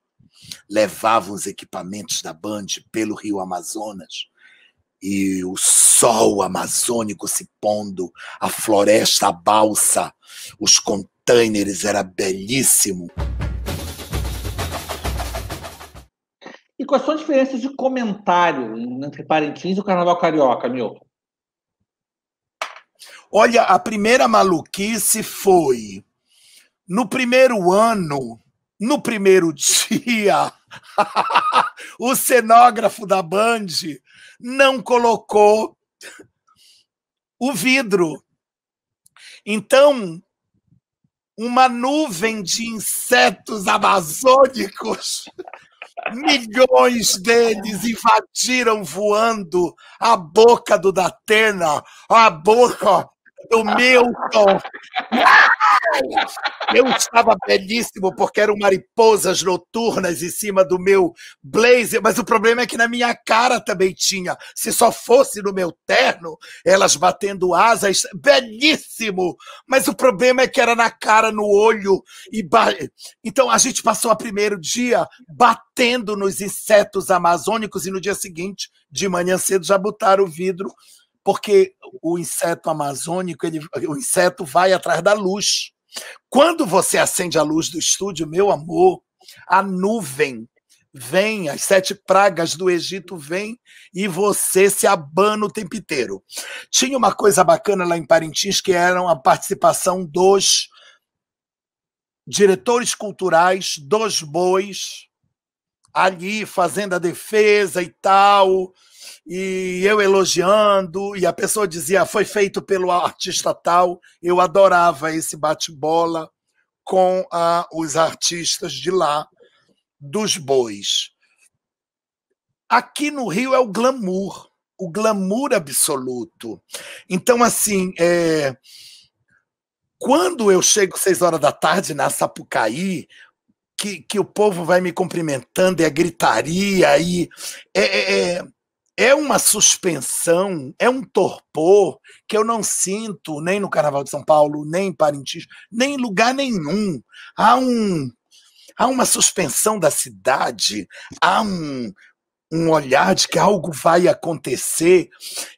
levavam os equipamentos da Band pelo Rio Amazonas e o sol amazônico se pondo, a floresta, a balsa, os containers, era belíssimo.
E quais são as diferenças de comentário entre Parintins e o Carnaval Carioca, Milton?
Olha, a primeira maluquice foi no primeiro ano, no primeiro dia, o cenógrafo da Band não colocou o vidro. Então, uma nuvem de insetos amazônicos, milhões deles invadiram voando a boca do Datena, a boca do Milton. Eu estava belíssimo porque eram mariposas noturnas em cima do meu blazer, mas o problema é que na minha cara também tinha. Se só fosse no meu terno, elas batendo asas, belíssimo! Mas o problema é que era na cara, no olho. e ba... Então a gente passou o primeiro dia batendo nos insetos amazônicos e no dia seguinte, de manhã cedo, já botaram o vidro porque o inseto amazônico, ele, o inseto vai atrás da luz. Quando você acende a luz do estúdio, meu amor, a nuvem vem, as sete pragas do Egito vêm e você se abana o tempo inteiro. Tinha uma coisa bacana lá em Parintins que era a participação dos diretores culturais dos bois ali fazendo a defesa e tal e eu elogiando, e a pessoa dizia, foi feito pelo artista tal. Eu adorava esse bate-bola com ah, os artistas de lá, dos bois. Aqui no Rio é o glamour, o glamour absoluto. Então, assim, é... quando eu chego seis horas da tarde na Sapucaí, que, que o povo vai me cumprimentando, é a gritaria, e é, é, é é uma suspensão, é um torpor que eu não sinto nem no Carnaval de São Paulo, nem em Parintins, nem em lugar nenhum. Há um há uma suspensão da cidade, há um, um olhar de que algo vai acontecer.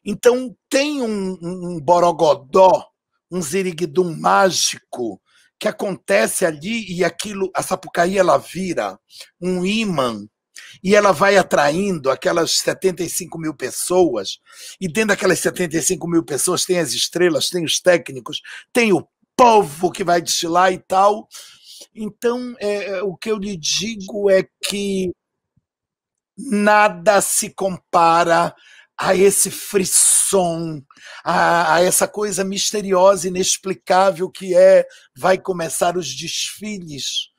Então tem um, um borogodó, um ziriguidum mágico que acontece ali e aquilo, a Sapucaí ela vira um imã e ela vai atraindo aquelas 75 mil pessoas, e dentro daquelas 75 mil pessoas tem as estrelas, tem os técnicos, tem o povo que vai destilar e tal. Então, é, é, o que eu lhe digo é que nada se compara a esse frisson, a, a, essa coisa misteriosa, inexplicável que é vai começar os desfiles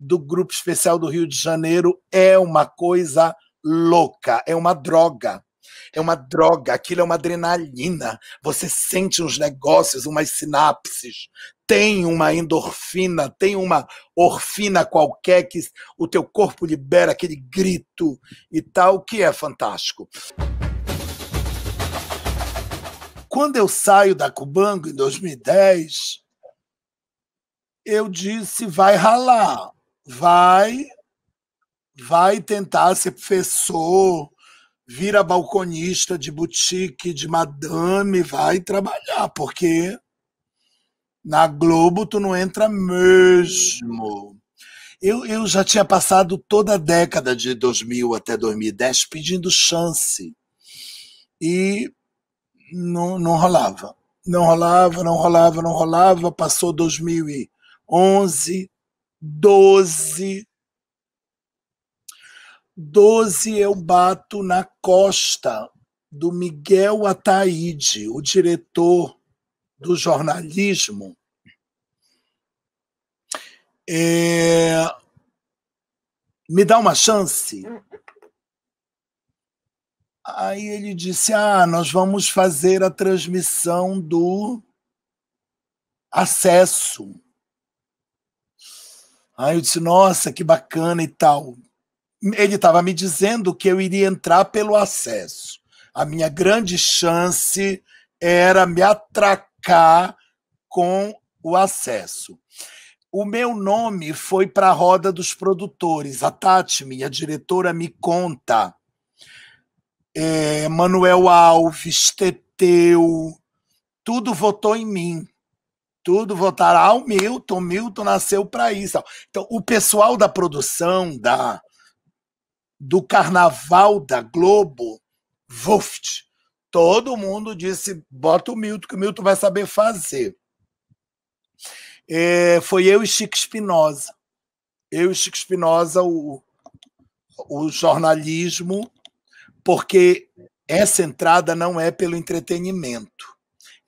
do Grupo Especial do Rio de Janeiro é uma coisa louca, é uma droga. É uma droga, aquilo é uma adrenalina. Você sente uns negócios, umas sinapses, tem uma endorfina, tem uma orfina qualquer que o teu corpo libera aquele grito e tal, que é fantástico. Quando eu saio da Cubango em 2010, eu disse vai ralar vai vai tentar ser professor, vira balconista de boutique, de madame, vai trabalhar, porque na Globo tu não entra mesmo. Eu, eu já tinha passado toda a década de 2000 até 2010 pedindo chance. E não, não rolava. Não rolava, não rolava, não rolava. Passou 2011, doze. Doze eu bato na costa do Miguel Ataíde, o diretor do jornalismo. É... Me dá uma chance? Aí ele disse: Ah, nós vamos fazer a transmissão do acesso. Aí eu disse, nossa, que bacana e tal. ele estava me dizendo que eu iria entrar pelo acesso. A minha grande chance era me atracar com o acesso. O meu nome foi para a roda dos produtores. A Tati, minha diretora, me conta. É, Manuel Alves, Teteu, tudo votou em mim. Tudo votaram. Ah, o Milton, Milton nasceu para isso. Então, o pessoal da produção da do Carnaval da Globo, Vuft, todo mundo disse: bota o Milton, que o Milton vai saber fazer é, foi eu e Chico Espinosa. Eu e Chico Espinosa, o, o jornalismo, porque essa entrada não é pelo entretenimento.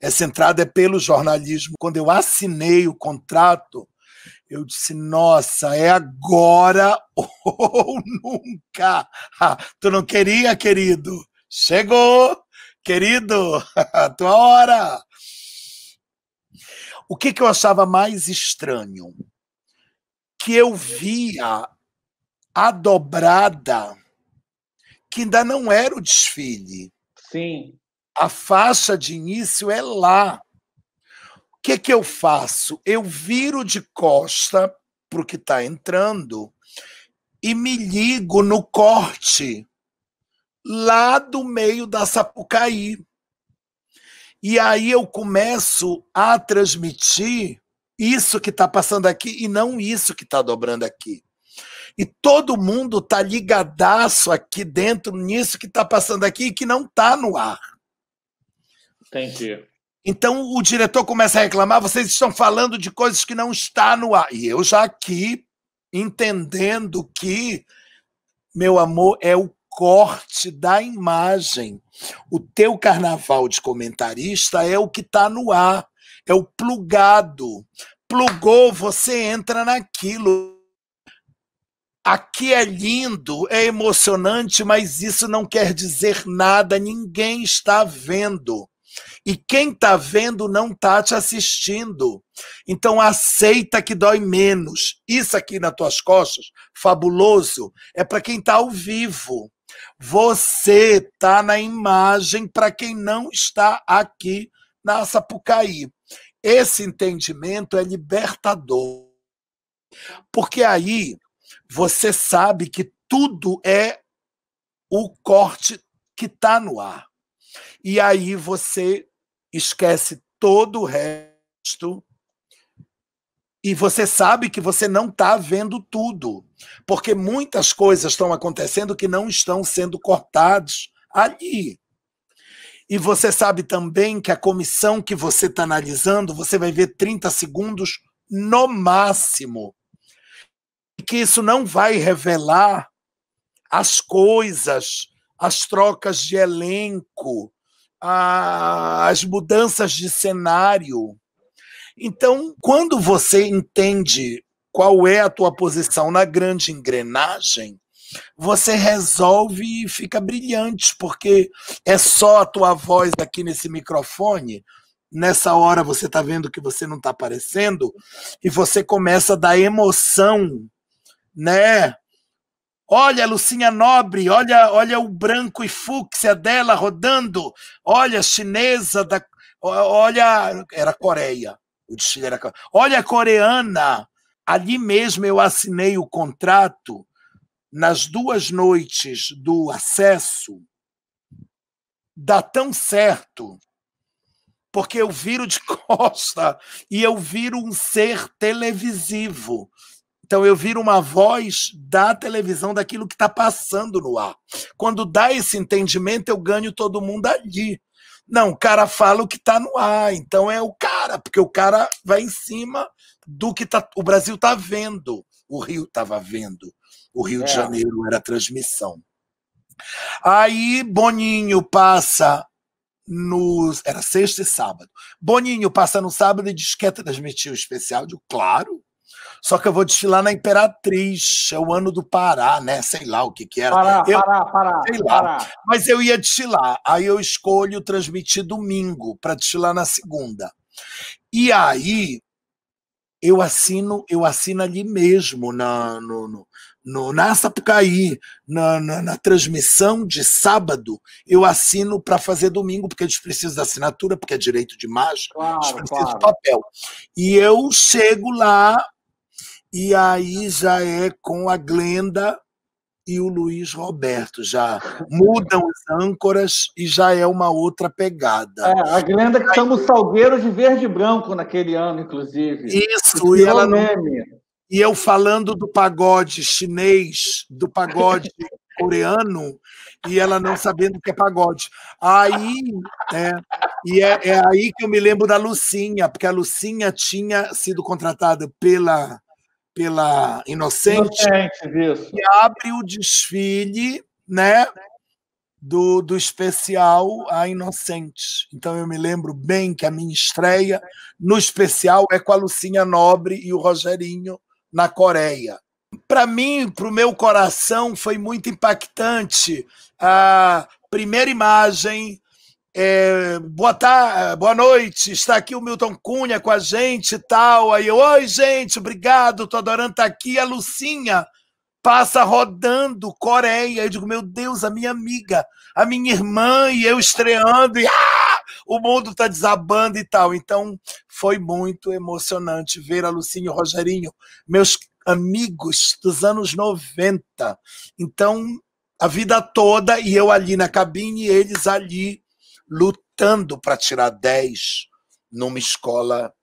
Essa entrada é pelo jornalismo. Quando eu assinei o contrato, eu disse: nossa, é agora ou nunca. Tu não queria, querido? Chegou, querido, a tua hora. O que, que eu achava mais estranho? Que eu via a dobrada, que ainda não era o desfile.
Sim.
A faixa de início é lá. O que, que eu faço? Eu viro de costa para o que está entrando e me ligo no corte lá do meio da Sapucaí. E aí eu começo a transmitir isso que está passando aqui e não isso que está dobrando aqui. E todo mundo está ligadaço aqui dentro nisso que está passando aqui e que não está no ar.
Entendi.
Então o diretor começa a reclamar: vocês estão falando de coisas que não está no ar. E eu já aqui entendendo que, meu amor, é o corte da imagem. O teu carnaval de comentarista é o que está no ar, é o plugado. Plugou, você entra naquilo. Aqui é lindo, é emocionante, mas isso não quer dizer nada, ninguém está vendo. E quem está vendo não está te assistindo. Então aceita que dói menos. Isso aqui nas tuas costas, fabuloso, é para quem está ao vivo. Você está na imagem para quem não está aqui na Sapucaí. Esse entendimento é libertador. Porque aí você sabe que tudo é o corte que está no ar. E aí você esquece todo o resto e você sabe que você não está vendo tudo, porque muitas coisas estão acontecendo que não estão sendo cortadas ali. E você sabe também que a comissão que você está analisando, você vai ver 30 segundos no máximo. E que isso não vai revelar as coisas, as trocas de elenco, as mudanças de cenário então, quando você entende qual é a tua posição na grande engrenagem, você resolve e fica brilhante, porque é só a tua voz aqui nesse microfone. Nessa hora você está vendo que você não está aparecendo e você começa a dar emoção, né? Olha, Lucinha Nobre, olha, olha o branco e fúcsia dela rodando. Olha, a chinesa da, olha, era Coreia. O desfile era. Olha a coreana! Ali mesmo eu assinei o contrato nas duas noites do acesso. Dá tão certo, porque eu viro de costa e eu viro um ser televisivo. Então eu viro uma voz da televisão daquilo que está passando no ar. Quando dá esse entendimento, eu ganho todo mundo ali. Não, o cara fala o que está no ar, então é o cara, porque o cara vai em cima do que tá, o Brasil está vendo. O Rio estava vendo. O Rio é. de Janeiro era a transmissão. Aí Boninho passa no. Era sexta e sábado. Boninho passa no sábado e diz que quer transmitir o especial. Eu digo, claro. Só que eu vou desfilar na Imperatriz, é o ano do Pará, né? Sei lá o que que era.
Pará,
eu,
Pará, Pará,
sei lá. Pará. Mas eu ia desfilar. Aí eu escolho transmitir domingo para desfilar na segunda. E aí eu assino, eu assino ali mesmo na, no, no, no, na Sapucaí, na, na, na, transmissão de sábado, eu assino para fazer domingo, porque eles precisam da assinatura, porque é direito de imagem,
claro,
eles precisam
claro.
de papel. E eu chego lá, e aí já é com a Glenda e o Luiz Roberto. Já mudam os âncoras e já é uma outra pegada.
É, a Glenda que chama o Salgueiro de verde e branco naquele ano, inclusive.
Isso, e ela meme. E eu falando do pagode chinês, do pagode coreano, e ela não sabendo o que é pagode. Aí, é, e é, é, aí que eu me lembro da Lucinha, porque a Lucinha tinha sido contratada pela, pela Inocente,
Inocente
e abre o desfile, né? Do, do especial A Inocente. Então eu me lembro bem que a minha estreia no especial é com a Lucinha Nobre e o Rogerinho na Coreia. Para mim, para o meu coração, foi muito impactante a primeira imagem. É, boa tarde, boa noite, está aqui o Milton Cunha com a gente e tal. Aí eu, oi, gente, obrigado, tô adorando estar aqui. A Lucinha passa rodando Coreia. Eu digo, meu Deus, a minha amiga, a minha irmã e eu estreando, e ah, o mundo está desabando e tal. Então, foi muito emocionante ver a Lucinha e o Rogerinho, meus amigos dos anos 90. Então, a vida toda, e eu ali na cabine, e eles ali lutando para tirar 10 numa escola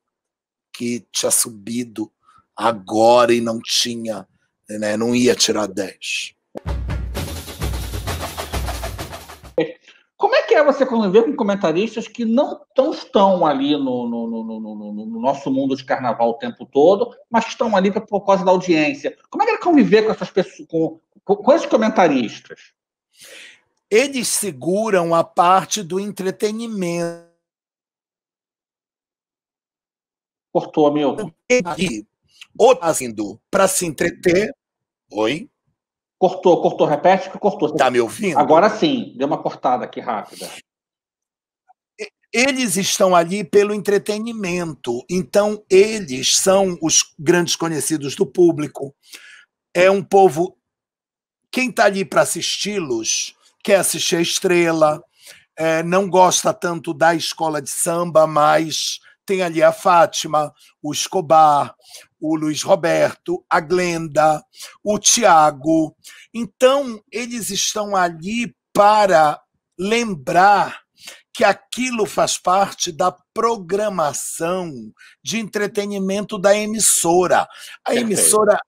que tinha subido agora e não tinha né? não ia tirar 10.
Como é que é você conviver com comentaristas que não tão estão ali no, no, no, no, nosso mundo de carnaval o tempo todo, mas estão ali por causa da audiência? Como é que é conviver com essas pessoas, com, com, com esses comentaristas?
Eles seguram a parte do entretenimento.
Cortou, meu.
Ou indo para se entreter, Oi?
Cortou, cortou, repete que cortou.
Tá me ouvindo?
Agora sim, deu uma cortada aqui rápida.
Eles estão ali pelo entretenimento, então eles são os grandes conhecidos do público. É um povo. Quem está ali para assisti-los quer assistir a estrela, é, não gosta tanto da escola de samba, mas tem ali a Fátima, o Escobar, o Luiz Roberto, a Glenda, o Tiago. Então, eles estão ali para lembrar que aquilo faz parte da programação de entretenimento da emissora. A emissora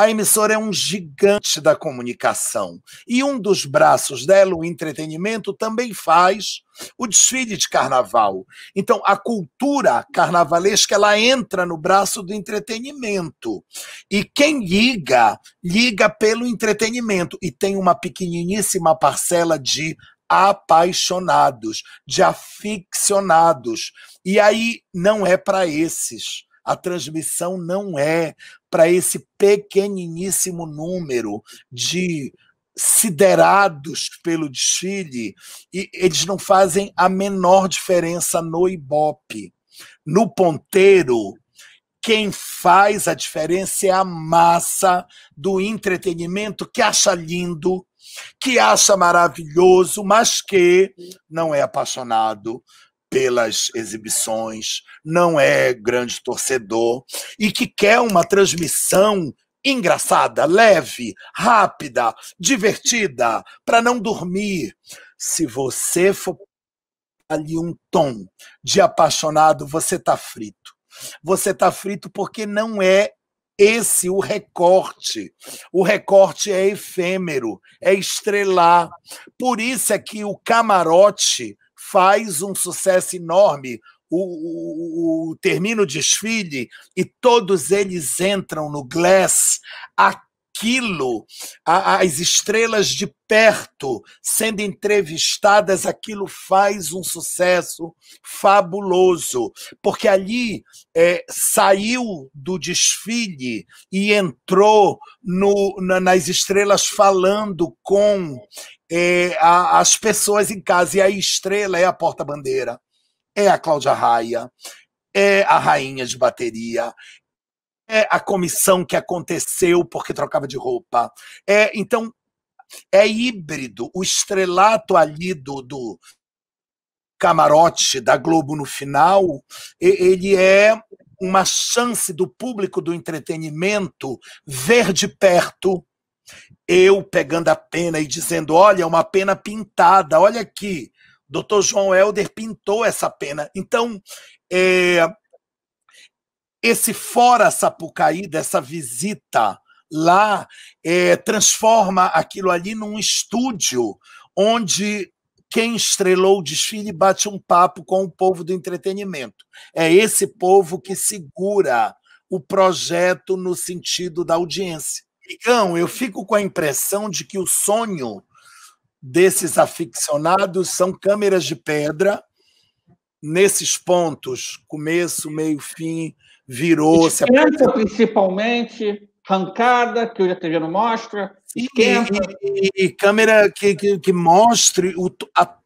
a emissora é um gigante da comunicação. E um dos braços dela, o entretenimento, também faz o desfile de carnaval. Então, a cultura carnavalesca ela entra no braço do entretenimento. E quem liga, liga pelo entretenimento. E tem uma pequeniníssima parcela de apaixonados, de aficionados. E aí não é para esses a transmissão não é para esse pequeniníssimo número de siderados pelo desfile e eles não fazem a menor diferença no Ibope. No ponteiro, quem faz a diferença é a massa do entretenimento que acha lindo, que acha maravilhoso, mas que não é apaixonado pelas exibições, não é grande torcedor e que quer uma transmissão engraçada, leve, rápida, divertida, para não dormir. Se você for ali um tom de apaixonado, você tá frito. Você tá frito porque não é esse o recorte. O recorte é efêmero, é estrelar. Por isso é que o camarote faz um sucesso enorme. O, o, o, termina o desfile e todos eles entram no Glass. Aquilo, a, as estrelas de perto sendo entrevistadas, aquilo faz um sucesso fabuloso, porque ali é, saiu do desfile e entrou no, na, nas estrelas falando com é, a, as pessoas em casa. E a estrela é a porta-bandeira, é a Cláudia Raia, é a rainha de bateria, a comissão que aconteceu porque trocava de roupa. É, então, é híbrido. O estrelato ali do, do camarote da Globo no final, ele é uma chance do público do entretenimento ver de perto eu pegando a pena e dizendo: olha, é uma pena pintada, olha aqui, doutor João Helder pintou essa pena. Então, é, esse fora Sapucaí, dessa visita lá, é, transforma aquilo ali num estúdio onde quem estrelou o desfile bate um papo com o povo do entretenimento. É esse povo que segura o projeto no sentido da audiência. Então, eu fico com a impressão de que o sonho desses aficionados são câmeras de pedra nesses pontos, começo, meio, fim, virou.
Esquenta, se principalmente, arrancada, que hoje a TV não mostra. Esquenta.
E, e, e câmera que, que, que, mostre o a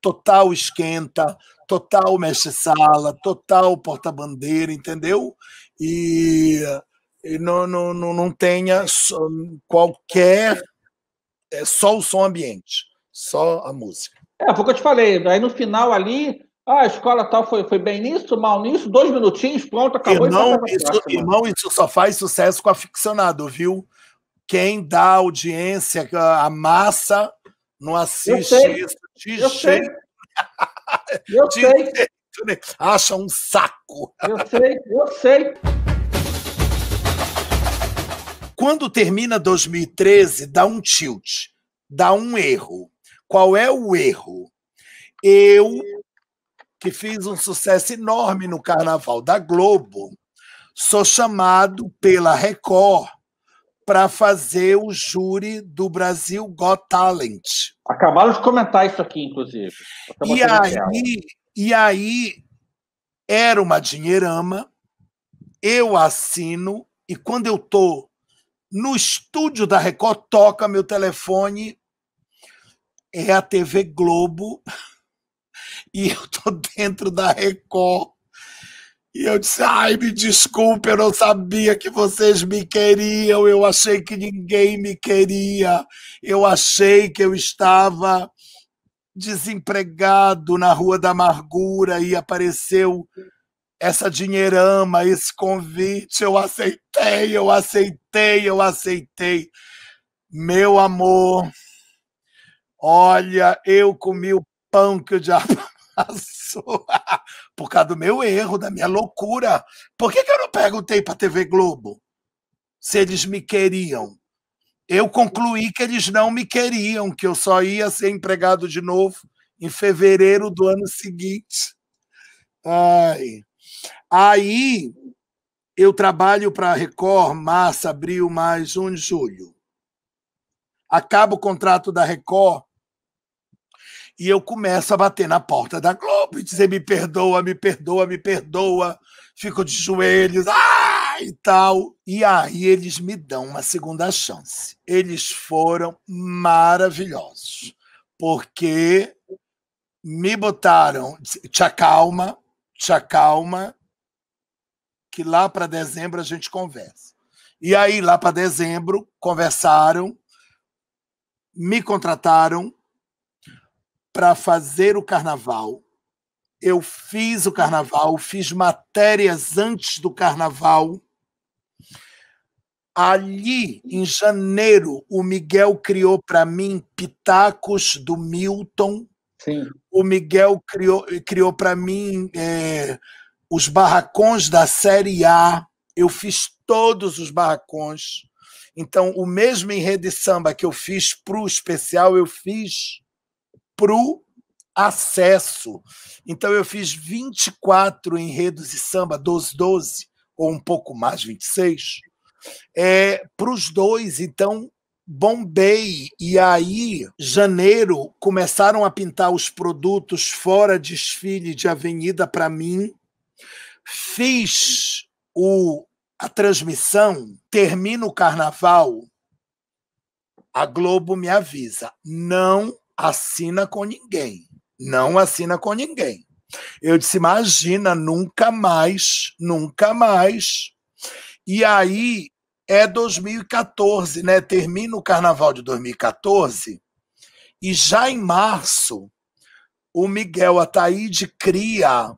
total esquenta, total mexe-sala, total porta-bandeira, entendeu? E não, não, não, não tenha qualquer. É só o som ambiente, só a música.
É, foi o que eu te falei. Aí no final ali, ah, a escola tal foi, foi bem nisso, mal nisso, dois minutinhos, pronto, acabou.
Irmão, isso, irmão, isso só faz sucesso com aficionado, viu? Quem dá audiência, a massa, não assiste isso
de eu jeito. Sei. Eu sei.
Jeito, acha um saco.
Eu sei, eu sei.
Quando termina 2013, dá um tilt, dá um erro. Qual é o erro? Eu que fiz um sucesso enorme no Carnaval da Globo, sou chamado pela Record para fazer o júri do Brasil Got Talent.
Acabaram de comentar isso aqui, inclusive.
E aí, e aí era uma dinheirama, eu assino, e quando eu tô no estúdio da Record, toca meu telefone, é a TV Globo. E eu tô dentro da Record. E eu disse: ai, me desculpe, eu não sabia que vocês me queriam, eu achei que ninguém me queria, eu achei que eu estava desempregado na Rua da Amargura e apareceu essa dinheirama, esse convite, eu aceitei, eu aceitei, eu aceitei. Meu amor, olha, eu comi o pão que o diabo por causa do meu erro, da minha loucura. Por que, que eu não perguntei para a TV Globo se eles me queriam? Eu concluí que eles não me queriam, que eu só ia ser empregado de novo em fevereiro do ano seguinte. Ai. Aí eu trabalho para Record, março, abril, maio, junho, julho. Acaba o contrato da Record e eu começo a bater na porta da Globo e dizer: me perdoa, me perdoa, me perdoa. Fico de joelhos, ah, e tal. E aí eles me dão uma segunda chance. Eles foram maravilhosos, porque me botaram, te acalma, te acalma, que lá para dezembro a gente conversa. E aí, lá para dezembro, conversaram, me contrataram para fazer o carnaval. Eu fiz o carnaval, fiz matérias antes do carnaval. Ali, em janeiro, o Miguel criou para mim Pitacos do Milton.
Sim.
O Miguel criou, criou para mim é, os barracões da Série A. Eu fiz todos os barracões. Então, o mesmo enredo de samba que eu fiz para o especial, eu fiz para o acesso. Então, eu fiz 24 enredos de samba, 12, 12, ou um pouco mais, 26, é, para os dois. Então, bombei. E aí, janeiro, começaram a pintar os produtos fora desfile de avenida para mim. Fiz o, a transmissão, termina o carnaval, a Globo me avisa: não assina com ninguém. Não assina com ninguém. Eu disse: imagina, nunca mais, nunca mais. E aí é 2014, né? Termina o carnaval de 2014 e já em março o Miguel Ataíde cria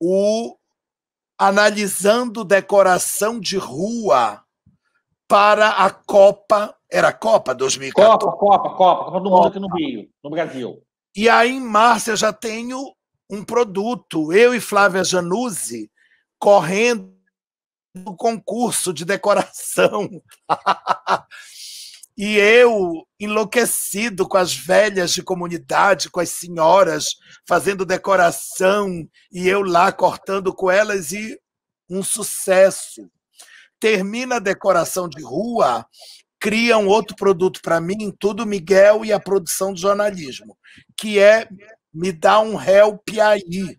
o analisando decoração de rua para a Copa, era a Copa 2014?
Copa, Copa, Copa, Copa do Mundo aqui no Rio, no Brasil.
E aí em março eu já tenho um produto, eu e Flávia Januzzi correndo no concurso de decoração. e eu enlouquecido com as velhas de comunidade, com as senhoras fazendo decoração e eu lá cortando com elas e um sucesso. Termina a decoração de rua, cria um outro produto para mim, tudo Miguel e a produção de jornalismo, que é me dá um help aí.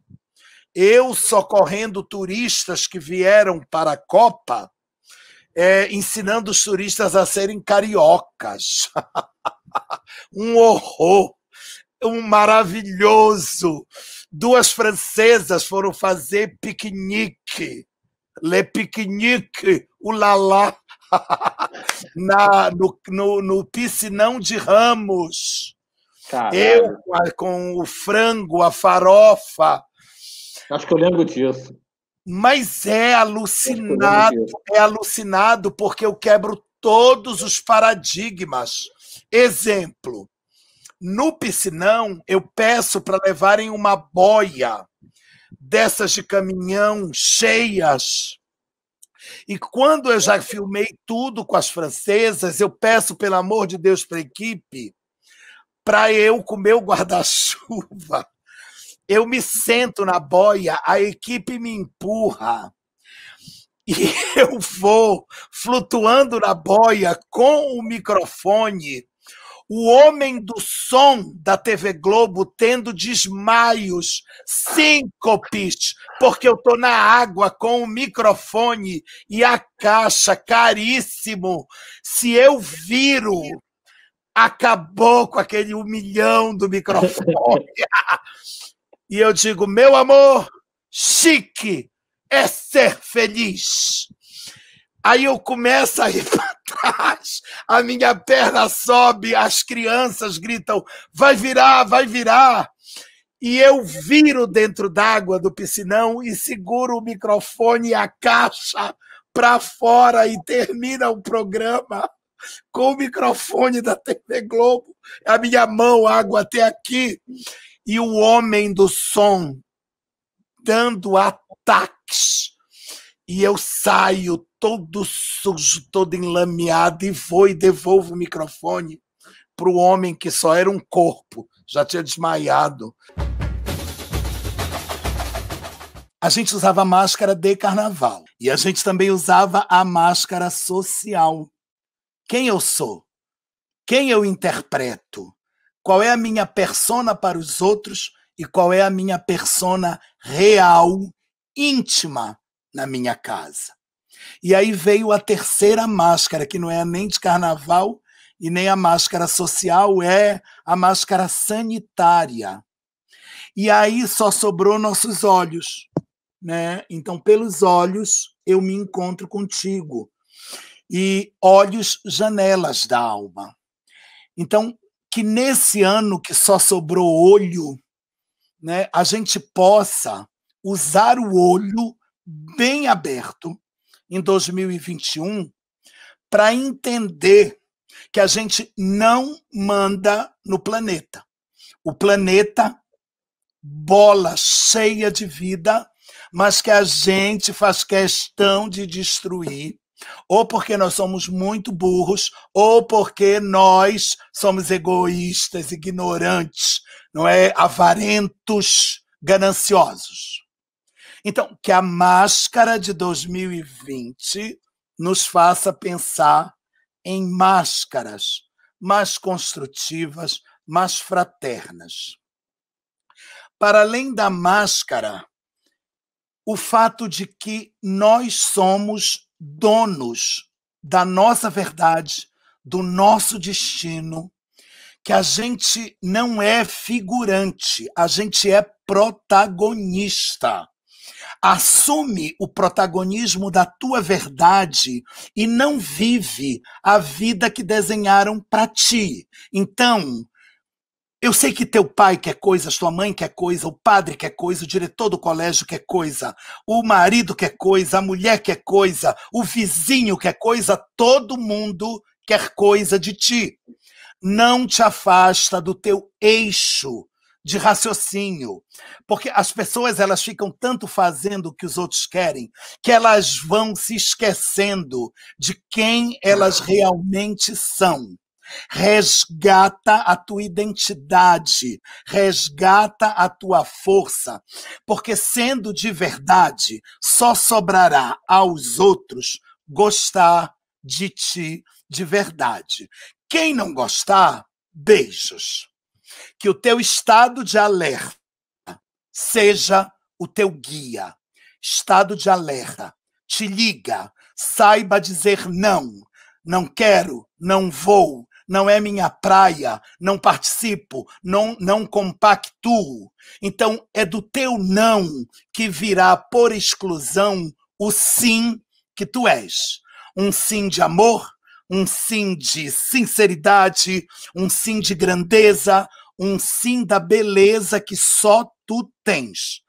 Eu socorrendo turistas que vieram para a Copa, é, ensinando os turistas a serem cariocas. um horror, um maravilhoso. Duas francesas foram fazer piquenique, le piquenique, o lalá, na, no, no, no piscinão de Ramos. Caralho. Eu com o frango, a farofa.
Acho que eu lembro disso.
Mas é alucinado, é alucinado porque eu quebro todos os paradigmas. Exemplo, no piscinão eu peço para levarem uma boia dessas de caminhão cheias. E quando eu já filmei tudo com as francesas, eu peço, pelo amor de Deus, para a equipe para eu com meu guarda-chuva. Eu me sento na boia, a equipe me empurra e eu vou flutuando na boia com o microfone. O homem do som da TV Globo tendo desmaios, síncopes, porque eu estou na água com o microfone e a caixa caríssimo. Se eu viro acabou com aquele um milhão do microfone. e eu digo, meu amor, chique é ser feliz. Aí eu começo a ir para trás, a minha perna sobe, as crianças gritam: vai virar, vai virar. E eu viro dentro d'água do piscinão e seguro o microfone e a caixa para fora e termina o programa com o microfone da TV Globo, a minha mão, água até aqui, e o homem do som dando ataques. E eu saio todo sujo, todo enlameado, e vou e devolvo o microfone para o homem que só era um corpo, já tinha desmaiado. A gente usava máscara de carnaval e a gente também usava a máscara social quem eu sou, quem eu interpreto, qual é a minha persona para os outros e qual é a minha persona real, íntima na minha casa. E aí veio a terceira máscara, que não é nem de carnaval e nem a máscara social, é a máscara sanitária. E aí só sobrou nossos olhos, né? Então, pelos olhos eu me encontro contigo e olhos, janelas da alma. Então, que nesse ano que só sobrou olho, né, a gente possa usar o olho bem aberto em 2021 para entender que a gente não manda no planeta. O planeta, bola cheia de vida, mas que a gente faz questão de destruir ou porque nós somos muito burros, ou porque nós somos egoístas, ignorantes, não é avarentos, gananciosos. Então, que a máscara de 2020 nos faça pensar em máscaras mais construtivas, mais fraternas. Para além da máscara, o fato de que nós somos donos da nossa verdade, do nosso destino, que a gente não é figurante, a gente é protagonista. assume o protagonismo da tua verdade e não vive a vida que desenharam para ti. Então, eu sei que teu pai quer coisa, tua mãe quer coisa, o padre quer coisa, o diretor do colégio quer coisa, o marido quer coisa, a mulher quer coisa, o vizinho quer coisa, todo mundo quer coisa de ti. Não te afasta do teu eixo de raciocínio, porque as pessoas elas ficam tanto fazendo o que os outros querem, que elas vão se esquecendo de quem elas realmente são. Resgata a tua identidade, resgata a tua força, porque sendo de verdade, só sobrará aos outros gostar de ti de verdade. Quem não gostar, beijos que o teu estado de alerta seja o teu guia. Estado de alerta. Te liga, saiba dizer não. Não quero, não vou, não é minha praia, não participo, não, não compactuo. Então, é do teu não que virá por exclusão o sim que tu és. Um sim de amor, um sim de sinceridade, um sim de grandeza, um sim da beleza que só tu tens.